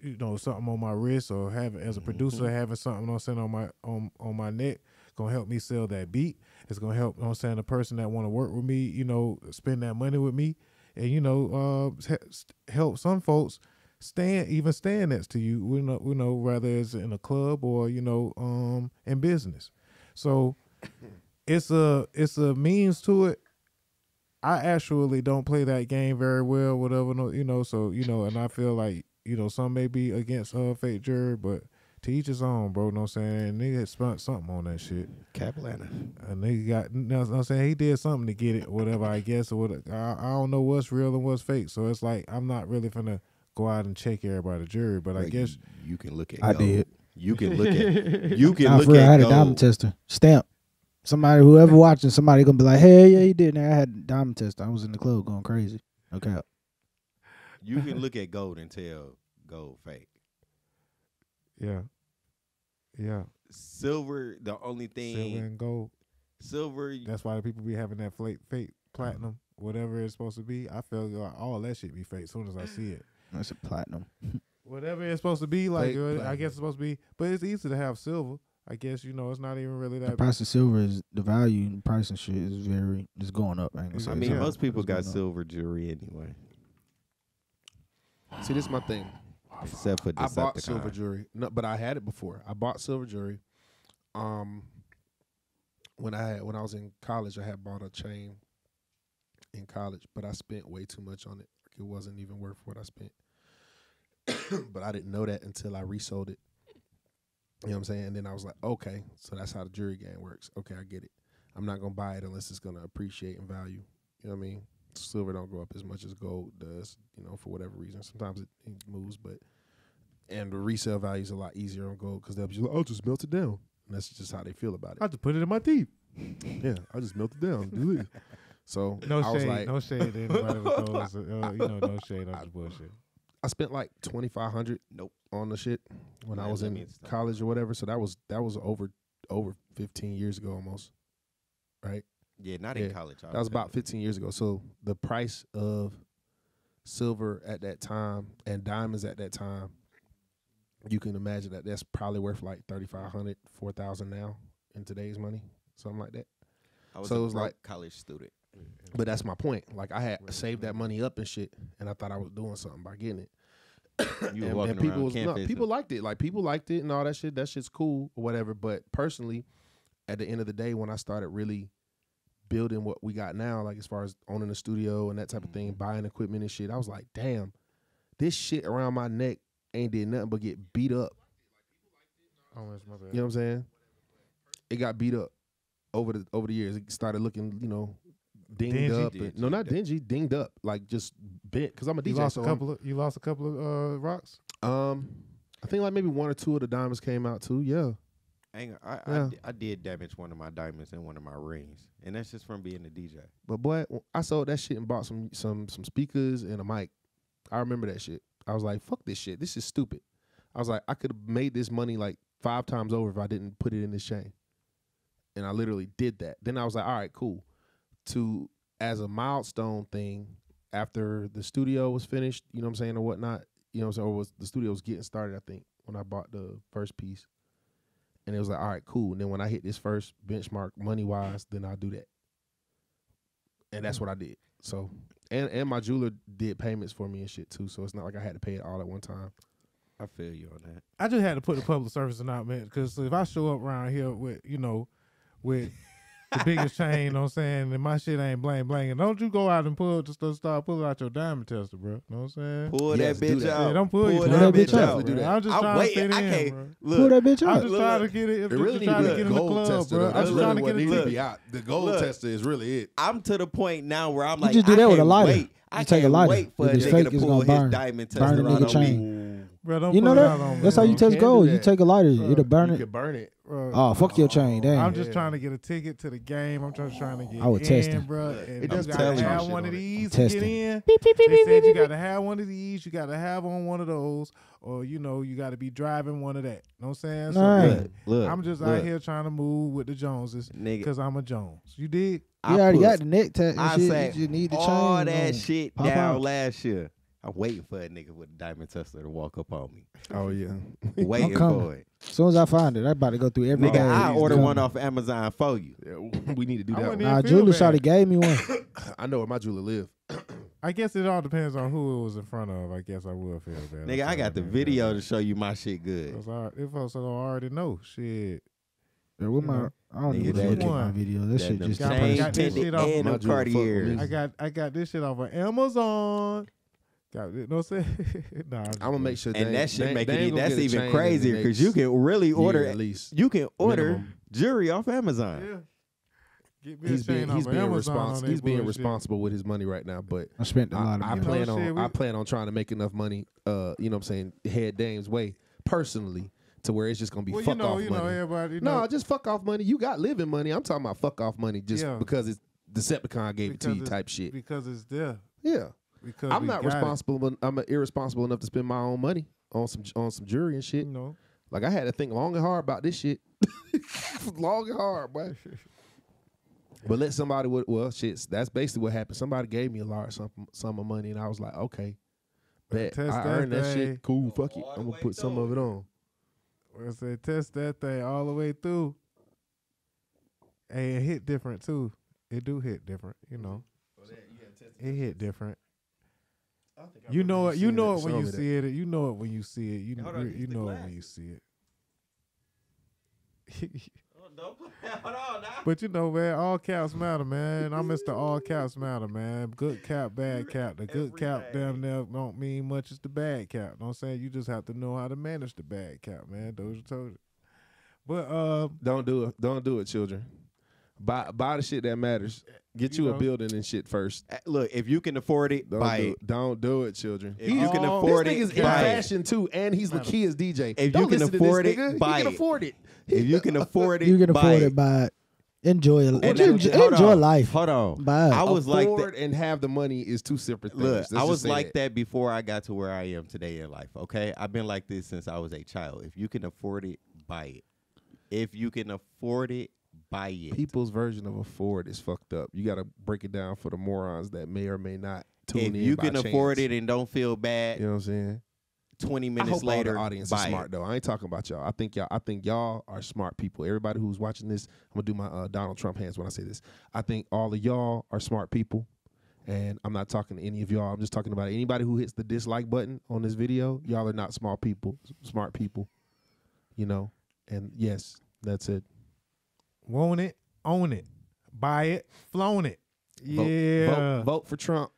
you know something on my wrist or having as a producer having something on saying on my on on my neck gonna help me sell that beat. It's gonna help. You know I'm saying the person that want to work with me, you know, spend that money with me, and you know, uh, help some folks stand even stand next to you. We know, we know whether it's in a club or you know, um, in business. So it's a it's a means to it. I actually don't play that game very well, whatever, you know. So you know, and I feel like you know some may be against uh fake jury, but to each his own, bro. You Know what I'm saying? Nigga had spent something on that shit. Caplana. A nigga got, you know what I'm saying? He did something to get it, whatever, I guess, or what. I, I don't know what's real and what's fake. So it's like, I'm not really finna go out and check everybody jury, but I guess. you, you can look at. I gold. did. You can look at. You can Nah, look for real, I at had a diamond tester stamp. Somebody, whoever watching, somebody gonna be like, "Hey, yeah, you did." And I had a diamond tester. I was in the club going crazy. Okay, You can look at gold and tell gold fake. Yeah. Yeah. Silver, the only thing. Silver and gold. Silver, That's why the people be having that fake, fake platinum, whatever it's supposed to be. I feel like all that shit be fake as soon as I see it. That's a platinum. Whatever it's supposed to be, like Fake uh, I guess it's supposed to be, but it's easy to have silver. I guess you know it's not even really that. The that. price of silver is the value and price and shit is very it's going up. I, ain't gonna say I mean, not. most people It's got going up. silver jewelry anyway, See, this is my thing. except for I bought silver jewelry, no, but I had it before. I bought silver jewelry. Um, when I had when I was in college, I had bought a chain in college, but I spent way too much on it. Like it wasn't even worth what I spent. but I didn't know that until I resold it. You know what I'm saying? And then I was like, okay, so that's how the jewelry game works. Okay, I get it. I'm not gonna buy it unless it's gonna appreciate in value. You know what I mean? Silver don't go up as much as gold does. You know, for whatever reason. Sometimes it, it moves, but and the resale value is a lot easier on gold because they'll be like, "Oh, just melt it down." And that's just how they feel about it. I just put it in my teeth. Yeah, I just melt it down. Do this. So No I was shade, like, no shade to anybody that goes. Uh, you know, no shade. I'm just bullshit. I spent like twenty five hundred. Nope. On the shit when I was in college or whatever. So that was that was over over fifteen years ago almost. Right. Yeah, not Yeah, in college. I That was about 15 years ago. So the price of silver at that time and diamonds at that time, you can imagine that that's probably worth like 3,500, 4,000 now in today's money, something like that. I was so a it was like- college student. But that's my point. Like I had saved that money up and shit, and I thought I was doing something by getting it. You and, walking and people, was- no, people liked it. Like people liked it and all that shit. That shit's cool or whatever. But personally, at the end of the day, when I started really building what we got now, like as far as owning a studio and that type of thing, Mm-hmm. buying equipment and shit, I was like, damn, this shit around my neck ain't did nothing but get beat up. Oh, that's my bad. You know what I'm saying? It got beat up over the over the years. It started looking, you know, dinged Dingy? up. and- no, not dingy, dinged up, like just bent. Cause I'm a DJ. You DJ. lost so a I'm- couple of. You lost a couple of uh, rocks. um, I think like maybe one or two of the diamonds came out too. Yeah, Hang on, I, I, Yeah. di- I did damage one of my diamonds and one of my rings, and that's just from being a DJ. but boy, I sold that shit and bought some some some speakers and a mic. I remember that shit. I was like, fuck this shit. This is stupid. I was like, I could have made this money like five times over if I didn't put it in this chain. And I literally did that. Then I was like, all right, cool. To as a milestone thing, after the studio was finished, you know what I'm saying, or whatnot, you know what I'm saying, or was the studio was getting started, I think, when I bought the first piece. And it was like, all right, cool. And then when I hit this first benchmark money wise, then I'll do that. And that's what I did. So and and my jeweler did payments for me and shit too. So it's not like I had to pay it all at one time. I feel you on that. I just had to put the public service announcement because if I show up around here with you know, with the biggest chain, you know what I'm saying, and my shit ain't bling bling, don't you go out and pull just start pulling out your diamond tester, bro. You know what I'm saying? Pull Yes, that do bitch that. out. Yeah, don't pull, your that diamond bitch tester, out. Do bro. that. I'm just I'm trying waiting. to I fit in, can't bro. look. Pull that bitch out. I'm out. just Look, trying to get it. It really trying to to get be a in the gold club, tester. bro. though. I'm just really trying to what get in needs to be out. The gold Look. tester is really it. I'm to the point now where I'm like, just do I that with a can't lighter. Wait. I You take a can't wait for If a nigga to pull his diamond tester out on me. Bro, don't You put know that? on That's how you bro. test gold. You take a lighter, Bro, it'll burn You it. can burn it. Bro, Oh, fuck your chain, damn. I'm just Yeah. trying to get a ticket to the game. I'm just trying to get I would in, test him. bro. And It does you tell gotta you have shit one on of it. these to Test get him. in. They said you gotta have one of these. You gotta have on one of those, or you know you gotta be driving one of that. You Know what I'm saying? So Nah. Look, look, I'm just look, out here trying to move with the Joneses nigga. because I'm a Jones. You did. You I already put got the neck tag I shit. say You need the chain. all that shit Pop down out. last year. I'm waiting for a nigga with a diamond tester to walk up on me. Oh yeah. Waiting coming. for it. As soon as I find it, I about to go through every Nigga, day. I order one off Amazon for you. yeah. We need to do that. wouldn't One. Nah, feel Julie bad. Shawty gave me one. I know where my jeweler live. I guess it all depends on who it was in front of. I guess I will feel bad. Nigga, I got the video to show you my shit good. If folks gonna already know, shit. Yeah, with my, I don't Nigga, even that- look at my video. That, That shit just got- chain got this shit off and my them jewelry fuck with Cartiers. me. I got I got this shit off of Amazon. Got it. No say. nah, I'm, I'm gonna make sure. And they that shit they- make they it ain't gonna that's even chain in the crazier because you can really order at least. you can order Minimum. jewelry off Amazon. Yeah. Get me He's a being he's being responsible. He's being responsible with his money right now, but I spent a lot I, of I money. plan know, on shit, we- I plan on trying to make enough money. Uh, you know what I'm saying? Head Dame's way personally to where it's just gonna be Well, fuck you know, off you know, money. everybody. You no, know, just fuck off money. You got living money. I'm talking about fuck off money just Yeah. because it's Decepticon gave it to you type shit. because it's there. Yeah, Because I'm not got it, responsible. but I'm irresponsible enough to spend my own money on some on some jewelry and shit. You know, Like I had to think long and hard about this shit. long and hard, boy. But let somebody would well, shit. That's basically what happened. Somebody gave me a large sum, sum of money, and I was like, okay, bet test I that earned that thing. shit. Cool, fuck it. I'm gonna put some of it on. I said test that thing all the way through. and it hit different too. It do hit different, you know. It hit different. You know it. You know it when you see it. You know it when you see it. You Hold on, you, use you know it when you see it. Oh, don't put hold on. But you know, man, all caps matter, man. I'm Mr. All Caps Matter, man. Good cap, bad cap. The good cap damn near don't mean much as the bad cap. Know what I'm saying? You just have to know how to manage the bad cap, man. Dozha told you. But uh, Don't do it. Don't do it, children. Buy buy the shit that matters. Get You you, know. a building and shit first. Uh, Look, if you can afford it, Don't buy do it. it. Don't do it, children. If you can afford this it, nigga's in buy it. fashion too, and he's the Lakia's DJ. If you Don't can afford it, nigga. buy he can it. afford it. If you can afford it, You can afford it. it, buy it. Enjoy it. And Enjoy, enjoy life. Hold on. Buy it. I was like that. and have the money is two separate things. Look, Let's I was say like that before I got to where I am today in life. Okay, I've been like this since I was a child. If you can afford it, buy it. If you can afford it, buy it. People's version of afford is fucked up. You got to break it down for the morons that may or may not tune if in. you can afford it and don't feel bad, you know what I'm saying. twenty minutes later, audience is it. smart though. I ain't talking about y'all. I think y'all. I think y'all are smart people. Everybody who's watching this, I'm gonna do my uh, Donald Trump hands when I say this. I think all of y'all are smart people, and I'm not talking to any of y'all. I'm just talking about anybody who hits the dislike button on this video. Y'all are not small people, smart people. You know, and yes, that's it. Want it, own it, buy it, flown it. Vote, Yeah, vote, vote for Trump.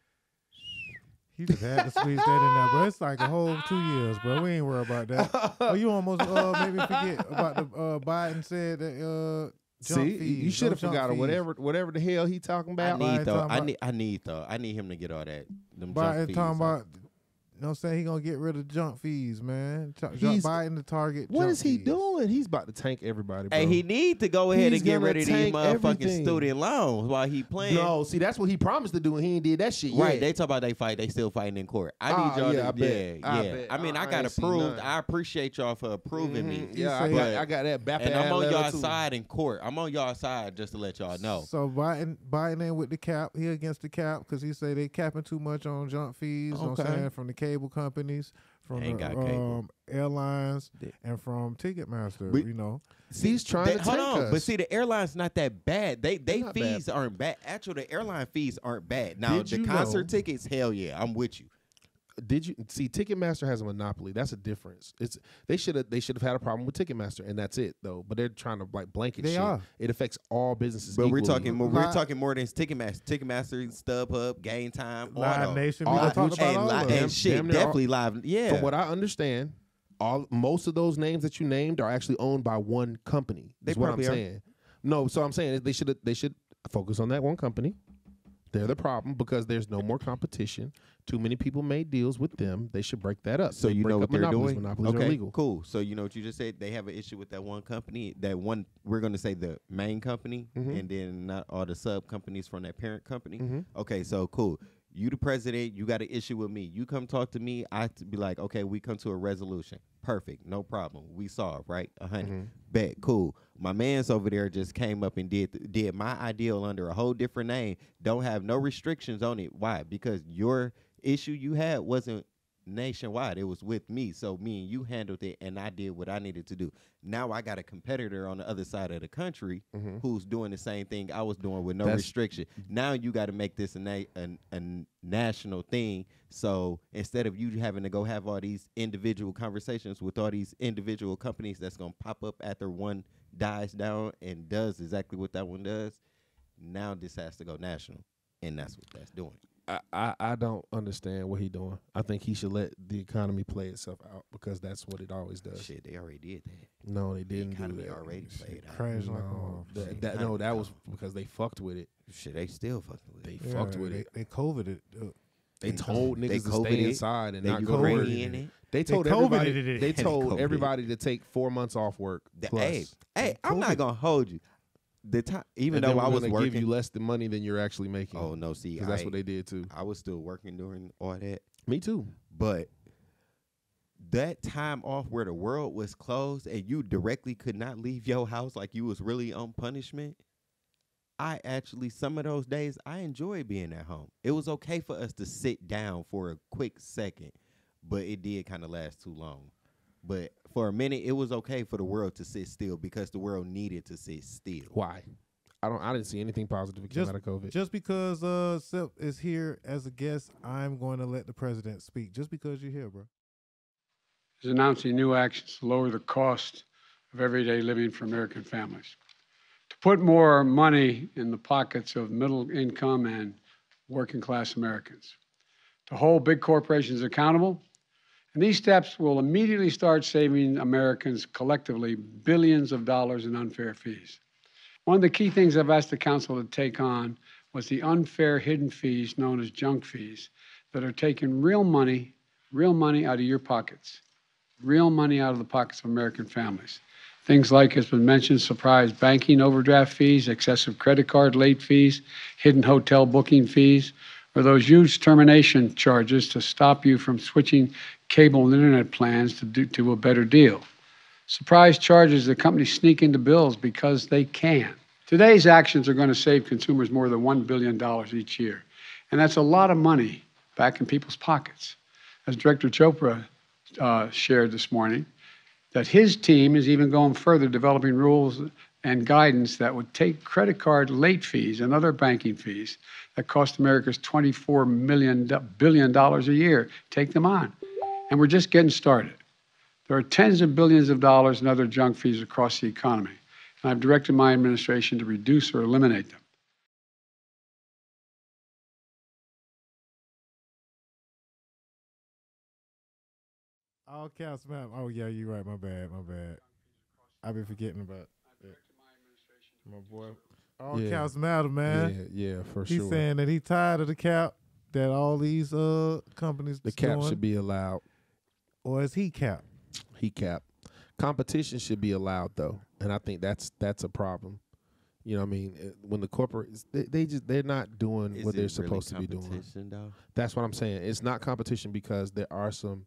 he just had to squeeze that in there, bro. It's like a whole two years, bro. We ain't worried about that. oh, you almost uh, made me forget about the uh, Biden said that uh, jump See, fees, you should have forgot or fees. whatever, whatever the hell he talking about. I need though. I need. I need though. I need him to get all that. Them jump Biden fees talking about, you know what I'm saying? He gonna get rid of junk fees, man. Ch- Joe He's- Biden to target. What junk is he fees. doing? He's about to tank everybody. Bro. Hey, he need to go ahead He's and get gonna rid of these tank motherfucking everything. student loans while he playing. No, see, that's what he promised to do, and he ain't did that shit Right, they talk about they fight. They still fighting in court. I Ah, need y'all yeah, to, I bet. yeah, I yeah. bet. I mean, I- I, I got ain't seen approved. none. I appreciate y'all for approving me. Mhm. Yeah, I say- got, I got that. Bap And I'm on letter y'all too. side in court. I'm on y'all side just to let y'all know. So Biden, Biden ain't with the cap. He against the cap because he say they capping too much on junk fees. You know what I'm Okay. saying from the cable companies, from Ain't the got um, airlines, They- and from Ticketmaster. But- you know, He's trying They- to hold tank on, us. but see, the airline's not that bad. They they not bad. fees aren't bad. Actually, the airline fees aren't bad. Now Did the concert know- tickets, hell yeah, I'm with you. Did you see Ticketmaster has a monopoly? That's a difference. It's they should have they should have had a problem with Ticketmaster, and that's it though. But they're trying to like blanket. They shit. are. It affects all businesses. But we're talking more. We're talking more than Ticketmaster, Ticketmaster, StubHub, Game Time, Live Auto. Nation. We all gonna talk about and, all li- of and them. Damn- shit, damn near all- definitely live. Yeah, From what I understand, all most of those names that you named are actually owned by one company. They is what I'm probably are. saying. No, so I'm saying they should they should focus on that one company. They're the problem because there's no more competition. Too many people made deals with them. They should break that up. So They you know what they're monopolies. doing? Monopolies okay, are illegal. cool. So you know what you just said? They have an issue with that one company. That one we're going to say the main company, Mhm. and then not all the sub companies from that parent company. Mhm. Okay, so cool. You the president. You got an issue with me. You come talk to me. I t- be like, okay, we come to a resolution. Perfect, no problem. We solve right. A 100 Mhm. Bet, cool. My man's over there just came up and did th- did my ideal under a whole different name. Don't have no restrictions on it. Why? Because your issue you had wasn't nationwide. It was with me. So me and you handled it, and I did what I needed to do. Now I got a competitor on the other side of the country Mhm. who's doing the same thing I was doing with no That's- restriction. Now you got to make this a, na- a, a national thing. So instead of you having to go have all these individual conversations with all these individual companies that's gonna pop up after one dies down and does exactly what that one does, now this has to go national, and that's what that's doing. I, I, I don't understand what he doing. I think he should let the economy play itself out because that's what it always does. Shit, they already did that. No, they didn't do economy that. already played out. Crash No, motherfucker. that, that, no, that was because they fucked with it. Shit, they still fucking with They it. Yeah, fucked with they, it. They COVID it. They They told they niggas to stay inside and They not go to work. Ukrainian it. They told They everybody. It. They told everybody to take four months off work. The- plus. hey, hey, I'm not gonna hold you. The time, even And though I was working, give you less than money than you're actually making. oh no, see, because that's what they did too. I was still working during all that. Me too. But that time off where the world was closed and you directly could not leave your house like you was really on punishment. I actually some of those days I enjoyed being at home. It was okay for us to sit down for a quick second, but it did kind of last too long. But for a minute it was okay for the world to sit still because the world needed to sit still. Why? I don't. I didn't see anything positive that came Just- out of COVID. Just because uh Sip is here as a guest, I'm going to let the president speak. Just because you're here, bro. is announcing new actions to lower the cost of everyday living for American families, to put more money in the pockets of middle income and working class Americans, to hold big corporations accountable. And these steps will immediately start saving Americans collectively billions of dollars in unfair fees. One of the key things I've asked the council to take on was the unfair hidden fees known as junk fees that are taking real money, real money out of your pockets real money out of the pockets of American families. Things like, has been mentioned, surprise banking overdraft fees, excessive credit card late fees, hidden hotel booking fees, or those huge termination charges to stop you from switching cable and internet plans to, do, to a better deal. Surprise charges that companies sneak into bills because they can. Today's actions are going to save consumers more than $1 billion each year. And that's a lot of money back in people's pockets. As Director Chopra uh, shared this morning, that his team is even going further, developing rules and guidance that would take credit card late fees and other banking fees that cost America's 24 million billion dollars a year, take them on. And we're just getting started. There are tens of billions of dollars in other junk fees across the economy, and I've directed my administration to reduce or eliminate them. All map. Oh yeah, you're right. My bad. My bad. I've been forgetting about. My boy. All Yeah. caps matter, man. yeah, yeah, for He's sure. saying that he tired of the cap that all these uh companies the cap doing, should be allowed. or is he cap? He cap. Competition should be allowed though, and I think that's that's a problem. You know, what I mean, Uh, when the corporates they, they just they're not doing Is what they're really supposed to be doing. though? That's what I'm saying. It's not competition because there are some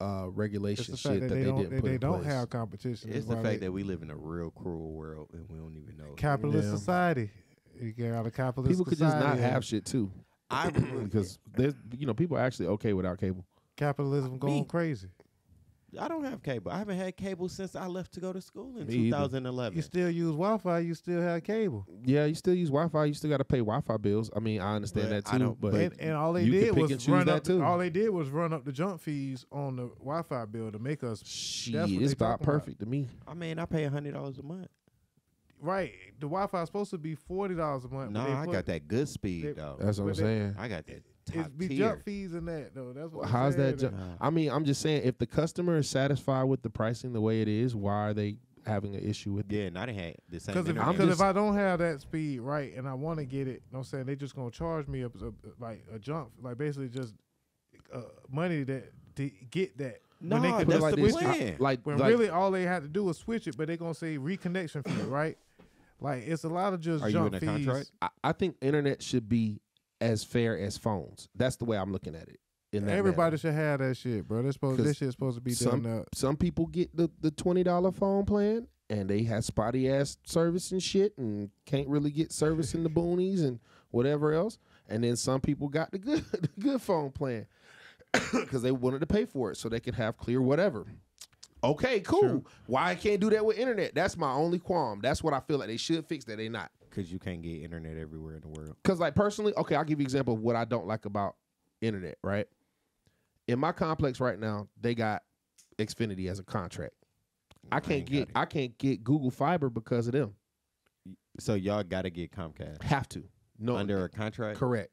uh, regulation the shit that, that they, they, don't didn't they, put they in don't place. have competition. It's is the fact they- that we live in a real cruel world and we don't even know. capitalist Yeah. society. You get got a capitalist People could just not have shit too, I because there's you know people are actually okay without cable. capitalism going Me. crazy. I don't have cable. I haven't had cable since I left to go to school in Me either. 2011. You still use Wi-Fi. You still have cable. Yeah, you still use Wi-Fi. You still got to pay Wi-Fi bills. I mean, I understand But that I too. don't- But, but- and, and all they you did was run that up. too. All they did was run up the jump fees on the Wi-Fi bill to make us shit, That's what it's about talking about. perfect to me. I mean, I pay hundred dollars a month. right. The Wi-Fi is supposed to be forty dollars a month. No, but they I put- got that good speed they- though. That's what I'm they- saying. I got that top It's be tier. jump fees and that though. That's what. I'm How's that? saying. Ju- I mean, I'm just saying, if the customer is satisfied with the pricing the way it is, why are they having an issue with it? Yeah, and I didn't have the same. Because if, because just- if I don't have that speed right and I want to get it, you know what I'm saying they're just gonna charge me a, a, like a jump, like basically just uh, money that to get that. no, when they could that's like the this, plan. Like, When like really all they had to do was switch it, but they're gonna say reconnection fee, right? Like it's a lot of just Are you jump in a fees. contract? I, I think internet should be as fair as phones. That's the way I'm looking at it. Everybody manner. should have that shit, bro. That's supposed this shit's supposed to be some- done up. some people get the the twenty dollar phone plan and they have spotty ass service and shit and can't really get service in the boonies and whatever else. And then some people got the good the good phone plan because they wanted to pay for it so they could have clear whatever. Okay, cool. Sure. Why I can't do that with internet? That's my only qualm. That's what I feel like they should fix that they not. Because you can't get internet everywhere in the world. Because like personally, okay, I'll give you an example of what I don't like about internet. Right in my complex right now, they got Xfinity as a contract. I can't ain't got get it. I can't get Google Fiber because of them. So y'all got to get Comcast Have to no under a contract. correct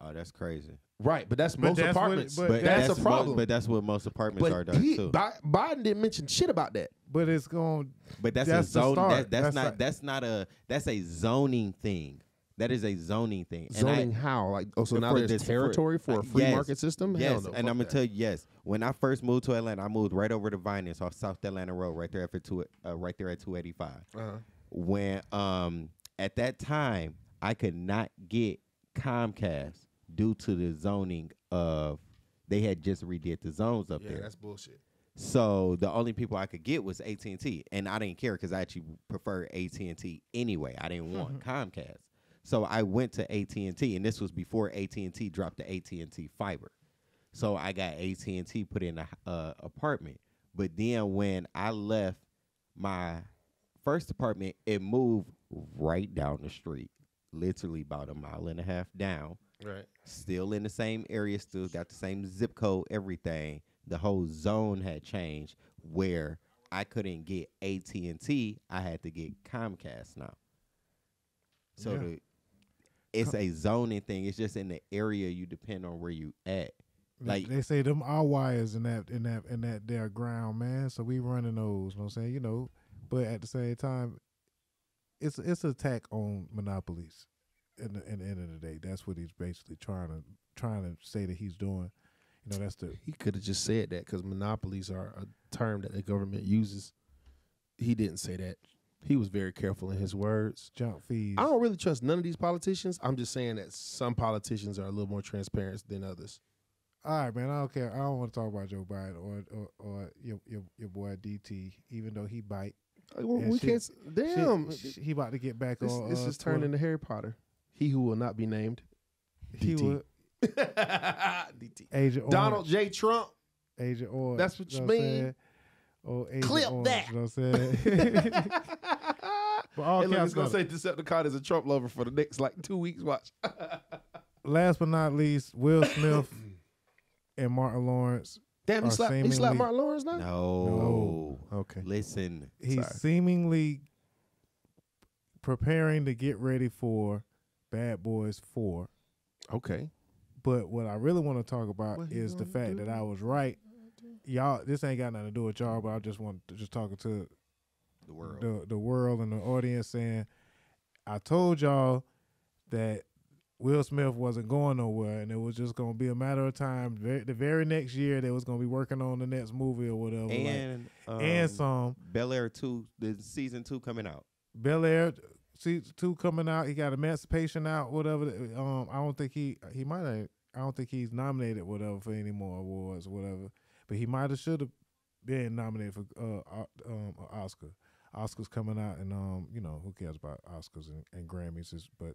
Oh, that's crazy. Right, but that's But most that's what apartments. but But, that's that's, a mo- problem. but that's what most apartments are but done he, too. Bi- Biden didn't mention shit about that. But it's going But that's, That's a the zone. That, that's, That's not. like- that's not a. That's a zoning thing. That is a zoning thing. And I- Zoning how? Like oh, so now for there's this- for- territory for, uh, a free yes, market system? Yes, no, and I'm gonna that. tell you, yes. When I first moved to Atlanta, I moved right over to Vinings off South Atlanta Road, right there at two, uh, right there at 285. Uh-huh. When um at that time I could not get Comcast due to the zoning of they had just redid the zones up Yeah, there. that's bullshit. So the only people I could get was AT and T, and I didn't care because I actually prefer AT and T anyway. I didn't want Comcast, so I went to AT and T, and this was before AT and T dropped the AT and T fiber. So I got AT and T put in a uh, apartment, But then when I left my first apartment, it moved right down the street, literally about a mile and a half down. Right. Still in the same area, still got the same zip code, everything. The whole zone had changed where I couldn't get AT and T. I had to get Comcast now. So Yeah. the it's a zoning thing. It's just in the area you depend on where you at. Like they say them our wires in that in that in that their ground, man. So we running those. You know what I'm saying? You know, but at the same time, it's it's an attack on monopolies. In the, in the end of the day, that's what he's basically trying to trying to say that he's doing. You know, that's the He could have just said that because monopolies are a term that the government uses. He didn't say that. He was very careful in his words. junk fees. I don't really trust none of these politicians. I'm just saying that some politicians are a little more transparent than others. All right, man. I don't care. I don't want to talk about Joe Biden or or, or your, your your boy DT, even though he bite. Well, we shit- can't. Damn, shit, sh- he about to get back this, on. this uh, is Twitter. into Harry Potter. He who will not be named. He DT. DT. Agent Donald Orange. J. Trump. Agent Orange. That's what you know mean? I'm saying? Oh, Agent Clip Orange, that. You know what I'm saying? but all Hey, look, caps it's gonna matter. say Decepticon is a Trump lover for the next like two weeks. Watch. Last but not least, Will Smith and Martin Lawrence. Damn, he are slapped, he slapped Martin Lawrence now. no. Okay. Listen, He's Sorry. seemingly preparing to get ready for Bad Boys 4. Okay. But what I really want to talk about What is the fact do? that I was right. Y'all, this ain't got nothing to do with y'all, but I just want to just talking to the world. the the world and the audience saying, I told y'all that Will Smith wasn't going nowhere, and it was just gonna be a matter of time. The very next year, they was gonna be working on the next movie or whatever. like- and um, and some Bel Air two, the season two coming out. Bel Air two coming out. He got Emancipation out, whatever. Um, I don't think he he might have. I don't think he's nominated whatever for any more awards, whatever. But he might have should have been nominated for uh um Oscar. Oscars coming out, and um you know who cares about Oscars and, and Grammys is, but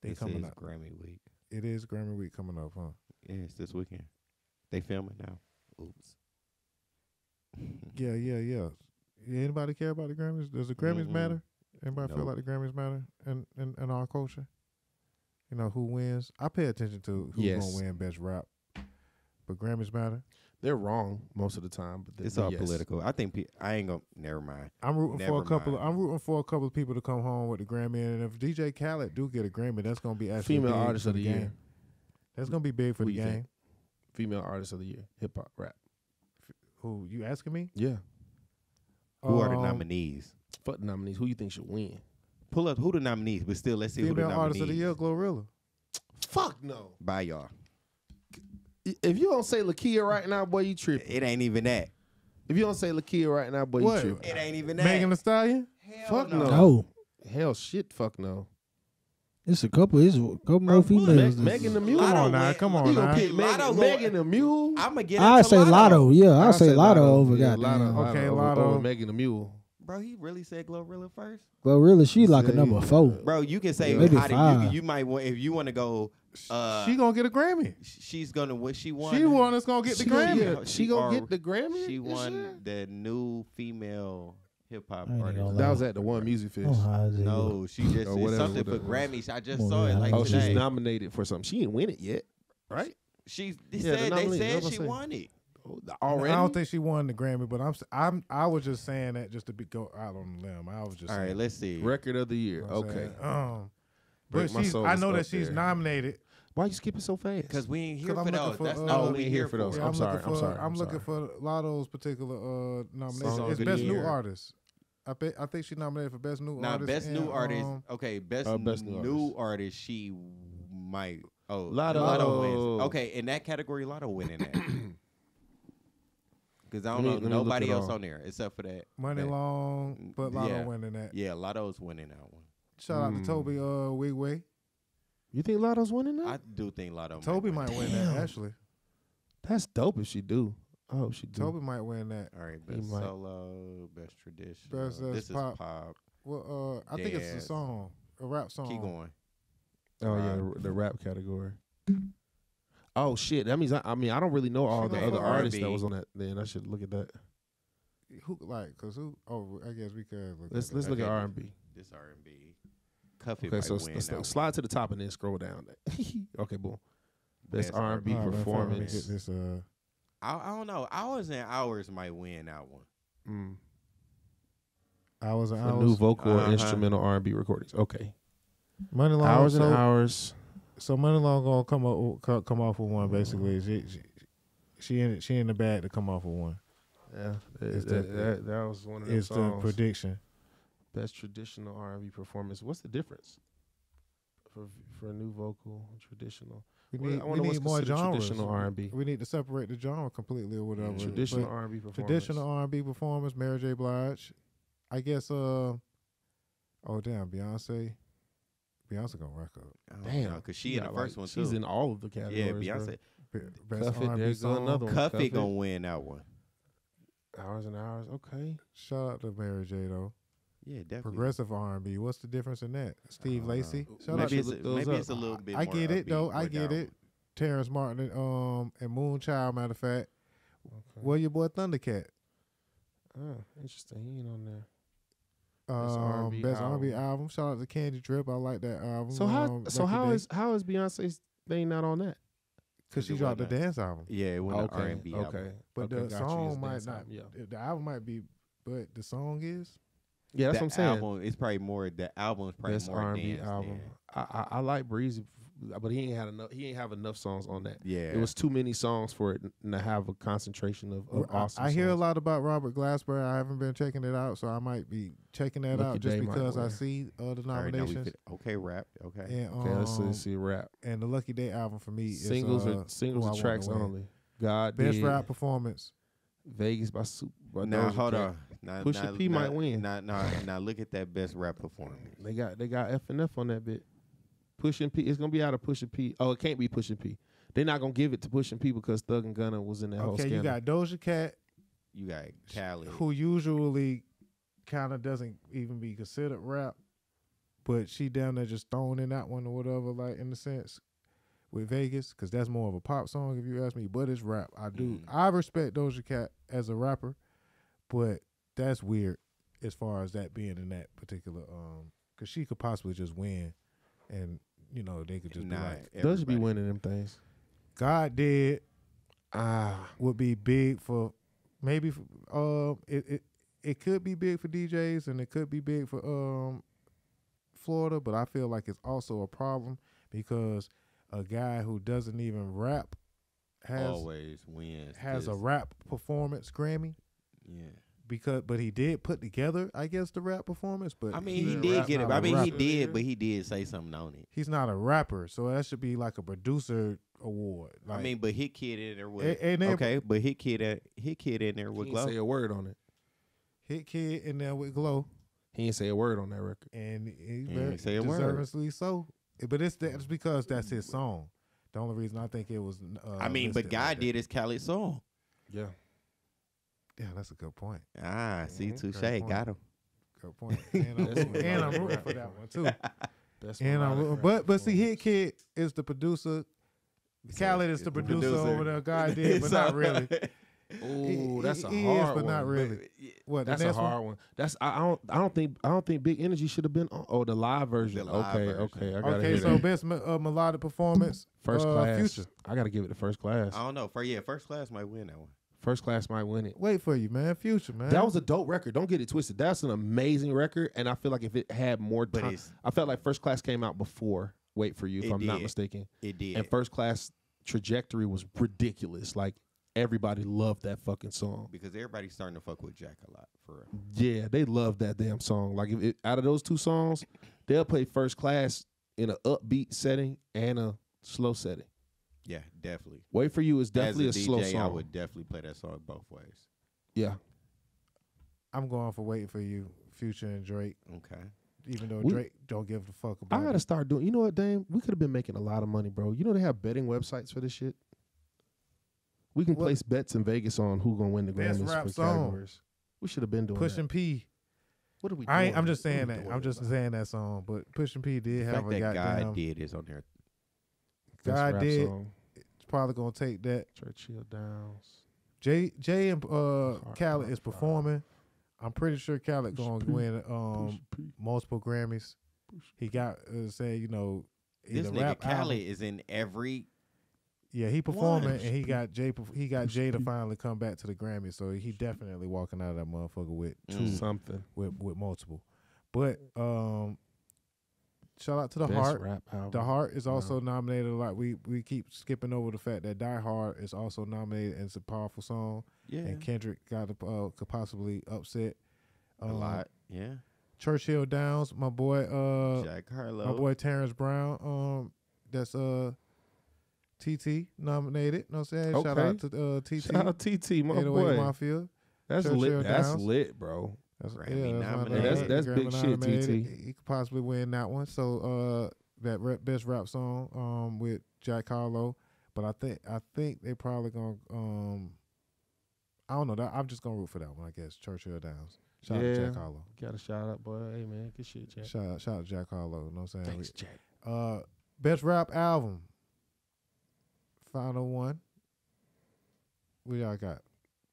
they This coming out. Grammy week. It is Grammy week coming up, huh? Yeah, it's this weekend. They filming now. Oops. Yeah, yeah, yeah. anybody care about the Grammys? Does the Grammys Mm-mm. matter? Anybody feel like the Grammys matter in, in, in our culture? You know who wins? I pay attention to who's Yes. gonna win best rap, but Grammys matter. They're wrong most of the time, but It's all yes. political. I think pe- I ain't gonna. Never mind. I'm rooting for a Never couple. Of. I'm rooting for a couple of people to come home with the Grammy, and if DJ Khaled do get a Grammy, that's gonna be actually Female big artist for of the game. year. That's gonna be big for Who the game. think? Female artist of the year. Hip hop rap. Who you asking me? Yeah. Who are the Um, nominees? Fuck the nominees. Who you think should win? Pull up who the nominees, but still, let's see who the Female nominees. artist of the year, Glorilla. Fuck no. By y'all. If you don't say Lakia right now, boy, you tripping. It ain't even that. If you don't say Lakia right now, boy, What? you tripping. It ain't even that. Megan Thee Stallion. Fuck no. No, Hell, shit, fuck no. it's a couple. It's a couple more Meg- females. Megan the Mule. Come Latto on now, win- come on You gonna pick Latto Megan, go- Megan the Mule? I'm gonna get. I into say Latto. Yeah, I I'll say Latto over Yeah, goddamn. Latto, Okay, over- Latto. over Megan the Mule. Bro, he really said Glorilla first. Glorilla, she like a number four. Bro, you can say Maybe how do you, five. you might want if you want to go. Uh, she gonna get a Grammy. she's gonna what she won. She won. that's gonna get the She Grammy. gonna get, she gonna Or get the Grammy. She this won the new female hip hop I ain't artist. gonna That was at the One Music Fest. Oh, how is it? No, she just Or it's whatever, something for whatever. Grammys. I just saw it I like Oh, today. she's nominated for something. She didn't win it yet, right? She's they Yeah, the said they nominee, said what she I'm saying. won it. Oh, I don't think she won the Grammy, but I'm s- I'm I was just saying that just to be go out on a limb. I was just all right. let's see. Record of the year. you know Okay. saying? Um, but My she's I know that she's there. nominated. Why are you skipping so fast? Because we ain't here 'Cause for those. for, That's uh, not Oh, what we we ain't here here for for. those. Yeah, I'm I'm, sorry, looking I'm for sorry, I'm I'm looking sorry. for Latto's particular uh nomination. Song It's best new artist. I bet I think she nominated for best new Now, artist. best new artist. um, Okay, best, Uh, best new new artist. artist. She might. Oh, Latto. Latto wins. Okay, in that category, Latto winning that. Because I don't me- know me nobody else all. on there except for that. Money that- Long, but Latto yeah. winning that. Yeah, Latto's winning that one. Shout out Hmm. to Tobe uh Nwigwe. You think Latto's winning that? I do think Latto. Tobe might might win. win that actually. That's dope if she do. I hope she do. Tobe might win that. All right, He best might. solo, best tradition. Best, uh, this pop. is pop. Well, uh, I think it's a song, a rap song. Keep going. Oh yeah, the, the rap category. Oh shit, that means I, I mean I don't really know all She the other artists R&B. that was on that. Then I should look at that. who like? Cause who? Oh, I guess we could. Look Let's at let's that. look at R and B. This R and B. Cuffy Okay, might so win s- that one. slide to the top and then scroll down. okay, boom. Best Best R and B All right, man, fuck, let me performance. get this. Uh, I, I don't know. Hours and hours might win that one. Mm. hours and hours. new vocal or Uh-huh. instrumental R and B recordings. Okay, Muni Long. hours so, and hours. So Muni Long gonna come up, come off with one. Basically, she she, she in she in the bag to come off with one. Yeah, that, the- that, that was one of the Is the songs. prediction? Best traditional R and B performance. What's the difference for for a new vocal traditional? We need, I we need more genres. traditional R&B. We need to separate the genre completely or whatever. Traditional But R and B performance. traditional R and B performance. Mary J. Blige. I guess. Uh. Oh damn, Beyonce. Beyonce gonna rock up. Damn, cause she she in the first like- one too. She's in all of the categories. yeah. Beyonce. Be- Best Cuff it, R&B there go song. another one. Cuffy Cuff it. gonna win that one. Hours and hours. Okay. Shout out to Mary J. Though. Yeah, definitely. Progressive R and B. What's the difference in that? Steve don't Lacy. know. Shout out Maybe to it's, a, maybe up. it's a little bit. I more get it though. I get that it. Terrace Martin and um and Moonchild. Matter of fact, Okay. where your boy Thundercat? Oh, interesting. He ain't on there. Um, Best R&B best R&B album. album. Shout out to Candy Drip. I like that album. So how um, so Lucky how Day. is how is Beyonce's thing not on that? Cause she dropped the a- dance album, Yeah, it went okay. R and B. okay. but okay, the song might not. album, Yeah. The album might be, but the song is. Yeah, that's the what I'm saying. Album, it's probably more. The album is probably Best more R and B dance album. than- I, I I like Breezy, but he ain't had enough. He ain't have enough songs on that. Yeah, It was too many songs for it n- to have a concentration of, of I- awesome. I, hear a lot about Robert Glasper. I haven't been checking it out, so I might be checking that Lucky out just because I see uh, the All right, now we nominations. fit- okay, rap. Okay. and Okay, let's see, um, let's see rap. and the Lucky Daye album for me is Singles uh, or singles who I or want tracks only. God Best did. rap performance. Vegas by Super. By Now Doja hold Cat. on. Now, Pusha now, P now, might win. Now, now, now look at that best rap performance. They got they got F and F on that bit. Pushing P. It's gonna be out of Pushing P. Oh, it can't be Pushing P. They're not gonna give it to Pushing P because Thug and Gunna was in that whole Okay, scandal. you got Doja Cat, You got Khaled. who usually kind of doesn't even be considered rap, but she down there just thrown in that one or whatever, like in the sense with Vegas, because that's more of a pop song if you ask me. But it's rap. I do. Mhm. I respect Doja Cat as a rapper, but that's weird as far as that being in that particular um, because she could possibly just win, and you know they could just be Nah, like, Does be everybody. winning them things. God did Ah, would be big for maybe for, uh it, it it could be big for DJs and it could be big for um Florida, but I feel like it's also a problem because a guy who doesn't even rap has always wins. has a this. rap performance Grammy Yeah. Because but he did put together I guess the rap performance, but I mean, he Yeah, did rap get it. not I a mean, he rapper. did, but he did say something on it. He's not a rapper, so that should be like a producer award. Like, I mean, but Hitkidd in there with And- and then- okay, but Hitkidd uh, Hitkidd in there with Glo. say a word on it. Hitkidd in there with Glo. He didn't say a word on that record. and he He very ain't say a word. deservedly so. But it's that's because that's his song. The only reason I think it was. Uh, I mean, but listed God like did his Khaled song. Yeah. Yeah, that's a good point. Ah, see, touche, got him. Good point. And I'm, rooting, and I'm rooting for that one too. Best And I'm melodic rooting, but but see, Hit. Kid is the producer. Khaled is the producer, producer. over there. God did, but not really. Ooh, He- that's a he is, but one. not really. What That's a next one? hard one. That's I, I don't I don't think I don't think Big Energy should have been on. Oh, the live version. The live okay, version. okay. I gotta Okay, hear so that. best me- uh, melodic performance. First uh, class. Future. I gotta give it to first class. I don't know. For yeah, first class might win that one. First class might win it. Wait for you, man. Future, man. That was a dope record. Don't get it twisted. That's an amazing record, and I feel like if it had more But time, it's- I felt like First Class came out before Wait for You, if It I'm not mistaken. It did. And First Class trajectory was ridiculous. Like everybody loved that fucking song. because everybody's starting to fuck with Jack a lot for real. Yeah, they love that damn song. Like if it, out of those two songs, they'll play First Class in an upbeat setting and a slow setting. Yeah, definitely. Wait for You is definitely a, As a, slow DJ, I song. would definitely play that song both ways. Yeah, I'm going for waiting for you, Future and Drake. Okay. Even though We- Drake don't give a fuck about I gotta it. start doing. You know what, Dame? We could have been making a lot of money, bro. You know they have betting websites for this shit. We can What? place bets in Vegas on who gonna win the Best Grammys rap for song. categories. We should have been doing Pushing that. P. What are we? I ain't, doing? I'm just saying that. I'm just everybody? saying that song. But Pushing P did The have fact a that goddamn. God did is on there. Best God rap did. song. It's probably gonna take that. Churchill Downs. Jay Jay and uh Khaled is performing. I'm pretty sure Khaled gonna win um multiple Grammys. He got uh, say you know This nigga rap album- Khaled is in every. Yeah, he performing One. and he got Jay. He got Jay to finally come back to the Grammy, so he definitely walking out of that motherfucker with two, Mm. Something. with with multiple. But um, shout out to the Best Heart. The Heart is also nominated a lot. We we keep skipping over the fact that Die Hard is also nominated and it's a powerful song. Yeah. And Kendrick got uh, could possibly upset A um, lot. Yeah. Churchill Downs, my boy. Uh, Jack Harlow. my boy Terrence Brown. Um, that's uh. TT nominated. know what I'm saying? Shout out to uh, TT. Shout out TT, my 808 boy. Mafia. That's Churchill lit. That's lit, bro. That's, Grammy yeah, that's, nominated. not. That's- that's Grammy big shit, nominated. TT. He could possibly win that one. So uh, that rap, best rap song um with Jack Harlow, but I think I think they probably gonna um I don't know. That, I'm just gonna root for that one. I guess Churchill Downs. Shout out to Jack Yeah. Harlow. Got a shout out, boy. Hey man, good shit, Jack. Shout out, shout out to Jack Harlow. You know what I'm saying? Thanks, Jack. Uh, best rap album. Final one. What y'all got?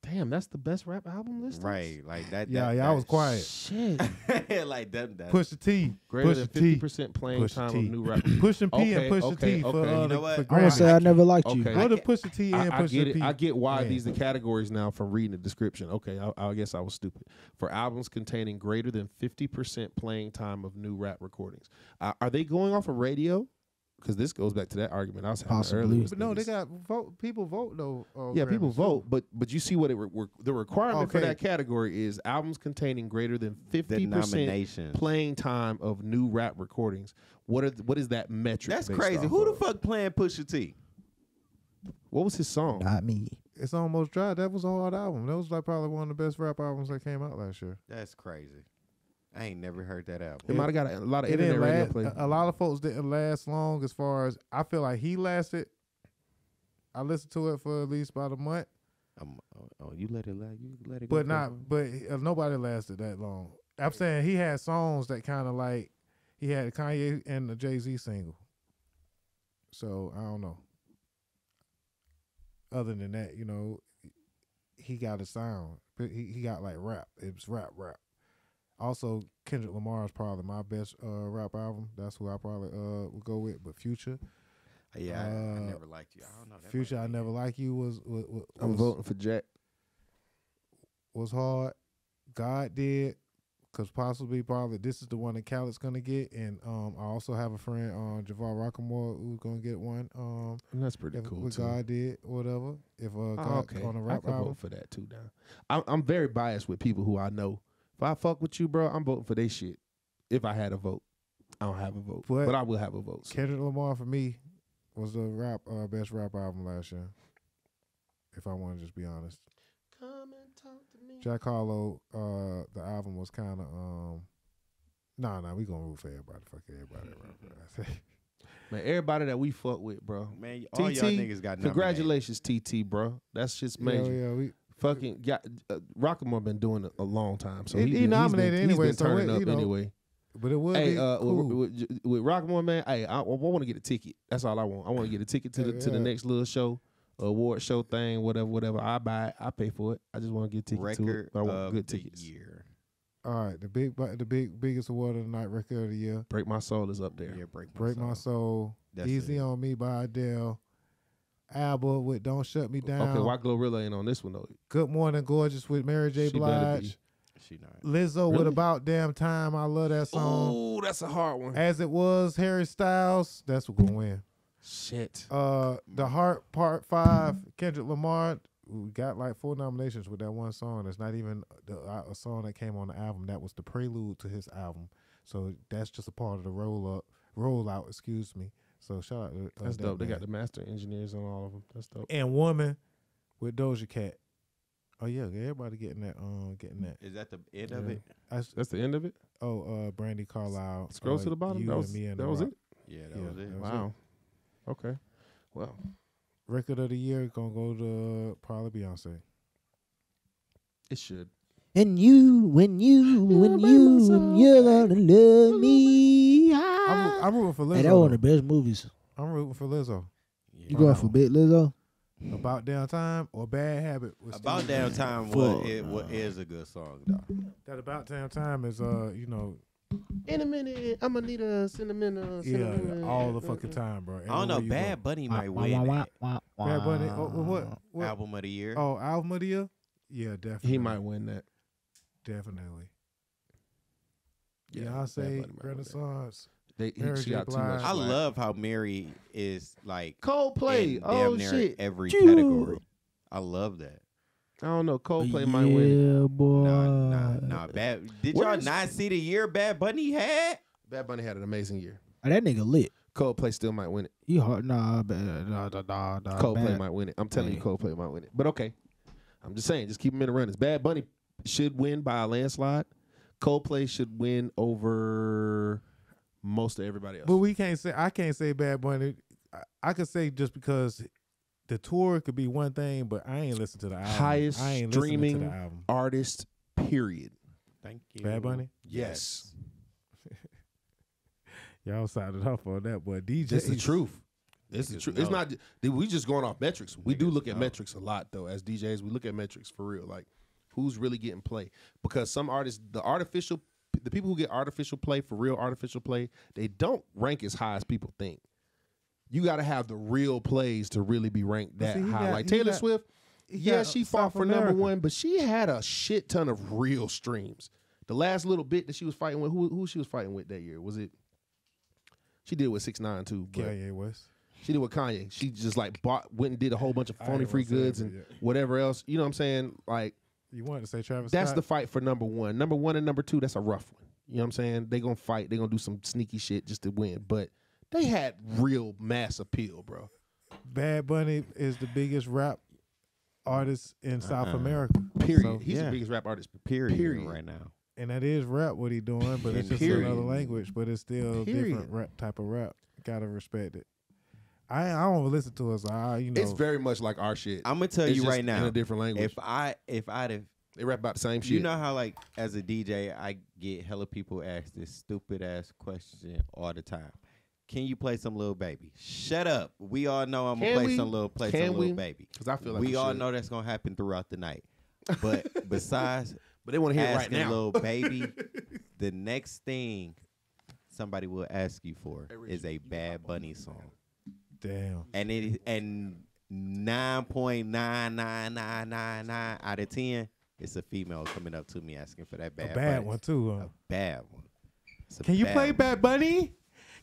Damn, that's the best rap album list. Right. Like that. Yeah, that, yeah, I was quiet. Shit. like that. that Pusha T. Greater Push than fifty percent playing Push time of new rap. Pushing P Okay, and Push okay, the T for okay. uh, You know what? for I'm gonna say I never liked you. Okay. What I if Pusha T and I, I Push get the it. P? I get why Man. these are categories now from reading the description. Okay, I, I guess I was stupid. For albums containing greater than fifty percent playing time of new rap recordings, uh, are they going off of radio? Because this goes back to that argument I was having Possibly. earlier. But no, they got vote. People vote though. uh, Yeah, people vote, but but you see what it re- re- the requirement for Okay. that category is albums containing greater than fifty percent nominations. playing time of new rap recordings. What are th- what is that metric? That's based crazy. off Who the of? fuck playing Pusha T? What was his song? Not me. It's almost dry. That was a hard album. That was like probably one of the best rap albums that came out last year. That's crazy. I ain't never heard that album. It album. might have got a, a lot of It internet didn't radio last. play. A, a lot of folks didn't last long. As far as I feel like he lasted. I listened to it for at least about a month, Um, oh, oh, you let it let you let it go. but for- not. But uh, nobody lasted that long. I'm saying he had songs that kind of like he had Kanye and the Jay Z single. So I don't know. Other than that, you know, he got a sound. But he, he got like rap. It was rap rap. Also, Kendrick Lamar is probably my best uh, rap album. That's who I probably uh, would go with. But Future, yeah, I, I uh, never liked you. I don't know. that Future, might I be never it. like you was was, was, I'm voting for Jack. was hard. God did, cause possibly probably this is the one that Khaled's gonna get, and um I also have a friend um Javar Rockamore who's gonna get one um And that's pretty if cool what too. God did whatever if uh Oh, God okay, on a I rap can album. vote for that too. Now, I'm, I'm very biased with people who I know. If I fuck with you, bro, I'm voting for they shit. If I had a vote, I don't have a vote, But- but, I will have a vote. so. Kendrick Lamar for me was the rap uh, best rap album last year. If I want to just be honest, Come and talk to me. Jack Harlow, uh, the album was kind of um. Nah, nah, we gonna root for everybody. Fuck everybody. everybody. Man, everybody that we fuck with, bro. Man, all TT, y'all niggas got nominated. Congratulations, TT, bro. That's just yeah, major. yeah, we Fucking got uh, Rockamore been doing it a long time, so He- he's he nominated he's been, anyway, He's been so turning it- up know, anyway. but it would Hey, be uh, cool. with, with, with Rockamore, man. Hey, I, I want to get a ticket. That's all I want. I want to get a ticket to the to the next little show, award show thing, whatever, whatever. I buy it. I pay for it. I just want to get a ticket to Record it. But I want of good the tickets. year. All right, the big, the big, biggest award of the night, record of the year. Break my soul is up there. Yeah, break my Break soul. my soul. That's Easy it. on me by Adele. ABBA with Don't Shut Me Down. Okay, why Glorilla ain't on this one though? Good Morning Gorgeous with Mary J. She better Blige. be. She not. Lizzo with About Damn Time. I love that song. Oh, that's a hard one. As it was, Harry Styles. That's what gonna win. Shit. Uh, The Heart Part Five. Kendrick Lamar. We got like four nominations with that one song. It's not even the, uh, a song that came on the album. That was the prelude to his album. So that's just a part of the roll up, rollout. Excuse me. So shout out to uh, That's that dope. They got the master engineers on all of them. That's dope. and Woman with Doja Cat. Oh yeah, everybody getting that. Um, getting that. Is that the end of Yeah. it? I s- That's the end of it. oh, uh, Brandi Carlile. Scroll uh, to the bottom. You That and was me and that was it. Yeah, that Yeah, was it. that was Wow. Okay. Well, Record of the year gonna go to probably Beyonce. it should. And you, when you, when you, you're gonna love me. I'm. I'm rooting for Lizzo. Hey, that one of the best movies. I'm rooting for Lizzo. Yeah. You going for Big Lizzo? About Damn Time or Bad Habit. About Stevie damn time. What it what is a good song though. That About Damn Time is uh you know In a minute, I'ma need a cinnamon. uh, yeah cinnamon. all the fucking time, bro. I don't know. Everywhere you Bad go. Bunny might win wah, that. wah, wah, Bad Bunny. Oh, wah. what? what? album of the year. Oh, album of the year? Yeah, definitely. He might win that. definitely. Yeah, Yeah, I Bad say Bunny might win that. Renaissance. They, he, Mary she J. got too Blige. much. I slack. love how Mary is like Coldplay. in Oh damn near shit! every Choo. category. I love that. I don't know. Coldplay might win. Yeah, boy. Nah, nah, nah. Bad. Did y'all Where's- not see the year Bad Bunny had? Bad Bunny had an amazing year. Oh, that nigga lit. Coldplay still might win it. He hard. Nah, bad, nah, nah, nah, nah, Coldplay bad. might win it. I'm telling you, Man. Coldplay might win it. But okay, I'm just saying, just keep him in the runnings. Bad Bunny should win by a landslide. Coldplay should win over most of everybody else. But we can't say I can't say Bad Bunny. I, I could say just because the tour could be one thing, but I ain't listen to the album. Highest I ain't listening to streaming the album. Artist, period. Thank you. Bad Bunny. Yes, Y'all sided off on that, boy. DJ. it's the truth. It's the Niggas truth. It's know. not. We just going off metrics. We do Niggas look at know. metrics a lot though. As DJs, we look at metrics for real. Like who's really getting play because some artists, the artificial, the people who get artificial play for real artificial play, they don't rank as high as people think. You got to have the real plays to really be ranked that see, high. got- like Taylor got- Swift, yeah, she fought South for number one, but she had a shit ton of real streams. The last little bit that she was fighting with, who who she was fighting with that year? Was it? She did it with six nine too, Kanye West. she did with Kanye. She just like bought, went and did a whole bunch of phony free gonna say it, goods and yeah. whatever else. You know what I'm saying? Like You wanted to say Travis that's the fight for number one. Number one and number two, that's a rough one. You know what I'm saying? They gonna fight. They gonna do some sneaky shit just to win. But they had real mass appeal, bro. Bad Bunny is the biggest rap artist in uh-uh. South Uh-uh. America. Period. So, He's yeah. the biggest rap artist. Period. Period. Right now. and that is rap what he doing, but it's just Period. another language. But it's still a different rap type of rap. Gotta respect it. I I don't listen to us. I you know It's very much like our shit. I'm gonna tell It's you just right now. in a different language. If I if I'd have they rap about the same shit. You know how like as a DJ, I get hella people ask this stupid ass question all the time. Can you play some Lil Baby? Shut up. We all know I'm gonna Can play we? some little play Can some we? Lil Baby. because I feel like we all should. know that's gonna happen throughout the night. But besides but they want to hear it right now. little baby, the next thing somebody will ask you for Hey, Rich, is a Bad Bunny song, now. Damn. and it and nine point nine nine nine nine nine out of ten, it's a female coming up to me asking for that bad a bad Bunny. one too. Huh? A bad one. A Can you bad play one. Bad Bunny?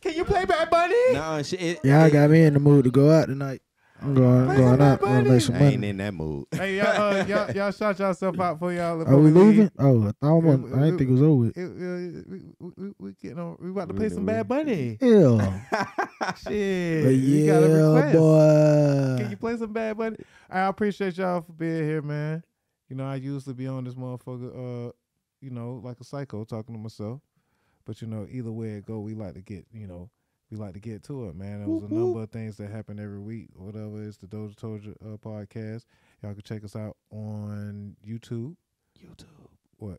Can you play Bad Bunny? No, shit. It, Y'all it- got me in the mood to go out tonight. I'm going, Play going out. I'm gonna make some I ain't money. in that mood. Hey y'all, uh, y'all, y'all shout yourself out for y'all. Are we leaving? Oh, I thought Yeah, one, I didn't think it was over. with. It, uh, we, we, we, we getting on. We about to We play some Bad Bunny. Yeah, Shit, but you got a yeah, request. boy. Can you play some Bad Bunny? I appreciate y'all for being here, man. You know, I usually be on this motherfucker, uh, you know, like a psycho talking to myself. But you know, either way it go, we like to get, you know, we like to get to it, man. There was a number of things that happen every week. Whatever it's the Dozha You uh, podcast. Y'all can check us out on YouTube. YouTube. What?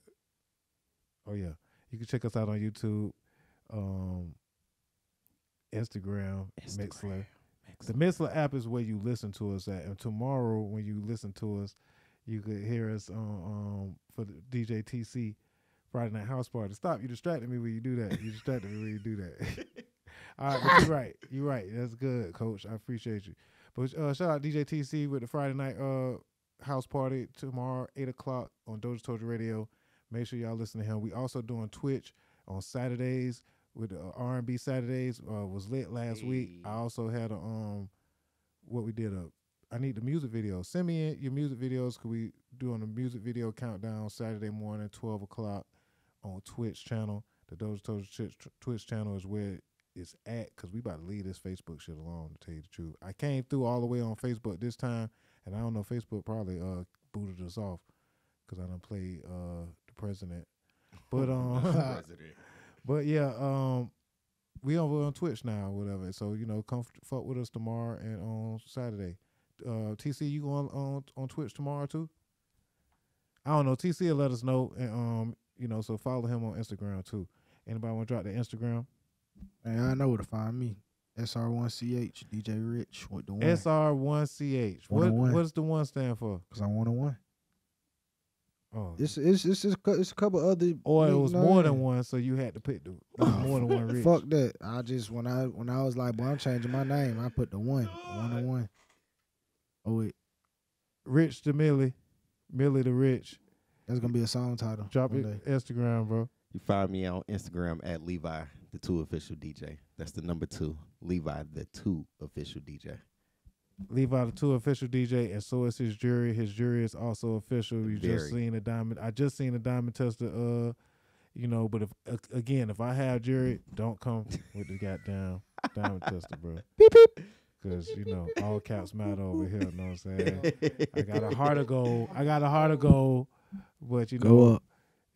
Oh yeah, you can check us out on YouTube, um, Instagram, Mixlr. The Mixlr app is where you listen to us at, and tomorrow when you listen to us, you could hear us on um for the DJ TC Friday Night House Party. Stop! You distracted me when you do that. You distracted me when you do that. All right, but you're right. You're right. That's good, Coach. I appreciate you. But uh, shout out DJ TC with the Friday Night uh House Party tomorrow, eight o'clock on Dozha Told Radio. Make sure y'all listen to him. We also doing Twitch on Saturdays with uh, R&B Saturdays. Uh, was lit last week. I also had a um, what we did a. I need the music video. Send me in your music videos. Could we do on the music video countdown Saturday morning, twelve o'clock on Twitch channel. The Dozha Twitch, Twitch channel is where it's at because we about to leave this Facebook shit alone. To tell you the truth, I came through all the way on Facebook this time, and I don't know Facebook probably uh booted us off because I done played uh the president. But um, President. but yeah, um, we over on Twitch now, whatever. So you know, come f- fuck with us tomorrow and on Saturday. Uh, TC, you going on on Twitch tomorrow too? I don't know. TC will let us know, and um, you know, so follow him on Instagram too. Anybody want to drop their Instagram? Man, I know where to find me. SR1CH, DJ Rich with the one. SR1CH. One What what's the one stand for? Cause I'm one on one. Oh. It's it's it's it's, a it's a couple other. or it was know, more than one, so you had to pick the more than one rich. Fuck that. I just when I when I was like, boy, I'm changing my name. I put the one, one on one. Oh wait, Rich to Millie, Millie to Rich. that's gonna be a song title. Drop it day. Instagram, bro. You find me on Instagram at Levi, the two official DJ. That's the number two. Levi, the two official DJ. Levi the two official DJ, and so is his jury. His jury is also official. You just seen a diamond. I just seen a diamond tester. Uh, you know, but if uh, again, if I have jury, don't come with the goddamn diamond tester, bro. Beep beep. Cause you know all caps matter over here. You know what I'm saying? I got a heart of gold. I got a heart of gold, but you know, Go up.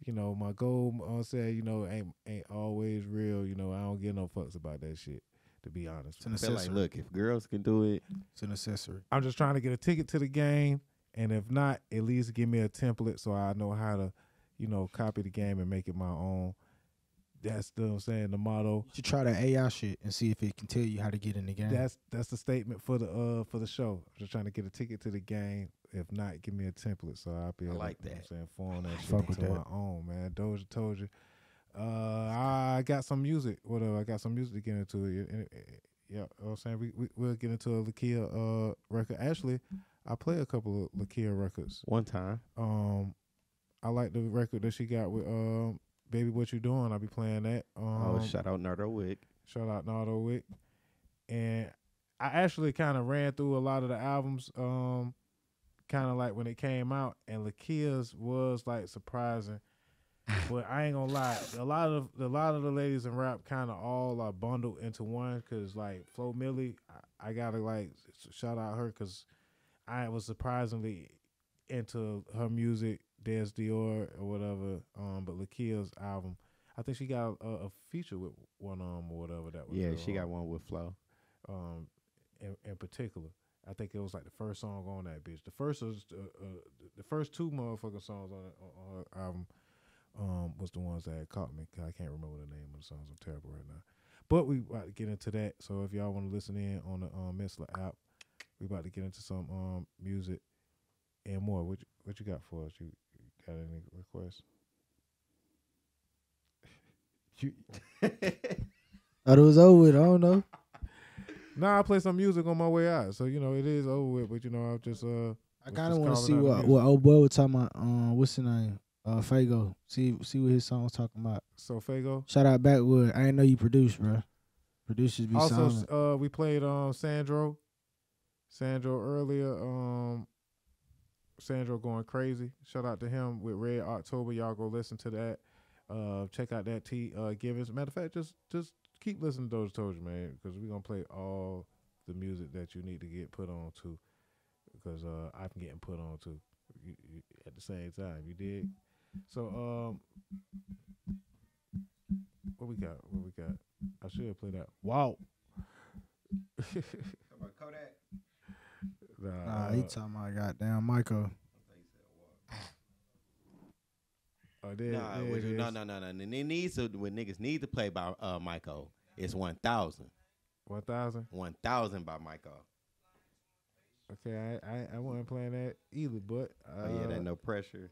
You know my goal. I'm saying you know ain't ain't always real. You know I don't give no fucks about that shit. To be honest, It's an I feel like, look, if girls can do it, It's an accessory. I'm just trying to get a ticket to the game, and if not, at least give me a template so I know how to, you know, copy the game and make it my own. That's the what I'm saying. The motto. You should try that AI shit and see if it can tell you how to get in the game. That's that's the statement for the uh for the show. I'm just trying to get a ticket to the game. If not, give me a template so I'll be I able like to, you know what that. I'm saying form that shit Fuck with into that. my own man. Dozha told you. Uh, I got some music. Whatever. I got some music to get into. It. and- and- Yeah, you know what I'm saying we, we we'll get into a Lakeyah uh record. Actually, I play a couple of Lakeyah records. one time. Um, I like the record that she got with um, "Baby What You Doing." I'll be playing that. Um, oh, shout out Nardo Wick. shout out Nardo Wick, and I actually kind of ran through a lot of the albums, um, kind of like when it came out, and Lakeyah's was like surprising. but I ain't gonna lie, a lot of a lot of the ladies in rap kind of all are bundled into one. Cause like Flo Milli, I, I gotta like shout out her because I was surprisingly into her music, Dess Dior or whatever. Um, but Lakeyah's album, I think she got a, a feature with one um or whatever that was. Yeah, uh, she got one with Flo. um, in, in particular. I think it was like the first song on that bitch. The first was uh, uh, the first two motherfucking songs on, on her album um, was the ones that caught me. I can't remember the name of the songs. I'm terrible right now. But we about to get into that. So if y'all want to listen in on the um, Mixlr app, we about to get into some um, music and more. What you, what you got for us? You got any requests? you, Thought it was over with. I don't know. Nah, I play some music on my way out, so you know it is over with. But you know, I'll just uh, I kind of want to see what what old boy was talking about. Um, what's his name? Uh, Fago. See see what his song was talking about. So Fago. Shout out Backwood. I didn't know you produced, bro. Producers be Also, silent. uh, we played um Sandro, Sandro earlier. Um, Sandro going crazy. Shout out to him with Red October. Y'all go listen to that. Uh, check out that T uh Givens. Matter of fact, just just keep listening to those told you, man, because we're gonna play all the music that you need to get put on to, because uh I'm getting put on to you, you, at the same time. You did. So um, what we got? What we got? I should play that. Wow. nah, Nah, he uh, talking about goddamn Michael. oh, there, Nah, there which- it no, no, no, no. And they need to when niggas need to play by uh Michael. It's one thousand. One thousand. One thousand by Michael. Okay, I, I I wasn't playing that either, but uh, Oh yeah, that no pressure.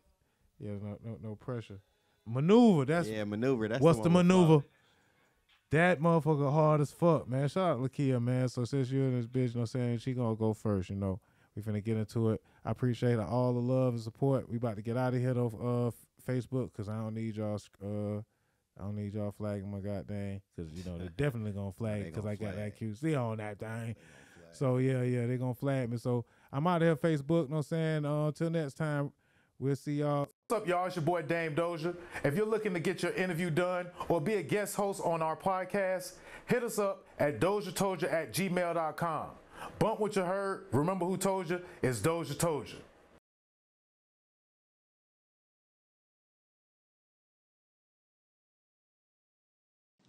yeah, no, no, no pressure. Maneuver. That's yeah, maneuver. That's what's the, one with Flo. maneuver. That motherfucker hard as fuck, man. Shout out Lakeyah, man. So since you're in this bitch, you know what I'm saying, she gonna go first, you know. We finna get into it. I appreciate all the love and support. We about to get out of here though, uh, Facebook, cause I don't need y'all, uh, I don't need y'all flagging my goddamn, cause you know they're definitely gonna flag They it, cause gonna I got that QC on that thing. So yeah, yeah, they gonna flag me. So I'm out of here, Facebook. Know what I'm saying? Uh, until next time, we'll see y'all. What's up, y'all? It's your boy Dame Dozha. If you're looking to get your interview done or be a guest host on our podcast, hit us up at dozhatoldya at gmail.com. Bump what you heard. Remember who told you? It's Dozha Toldya.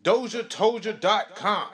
DozhaToldya.com.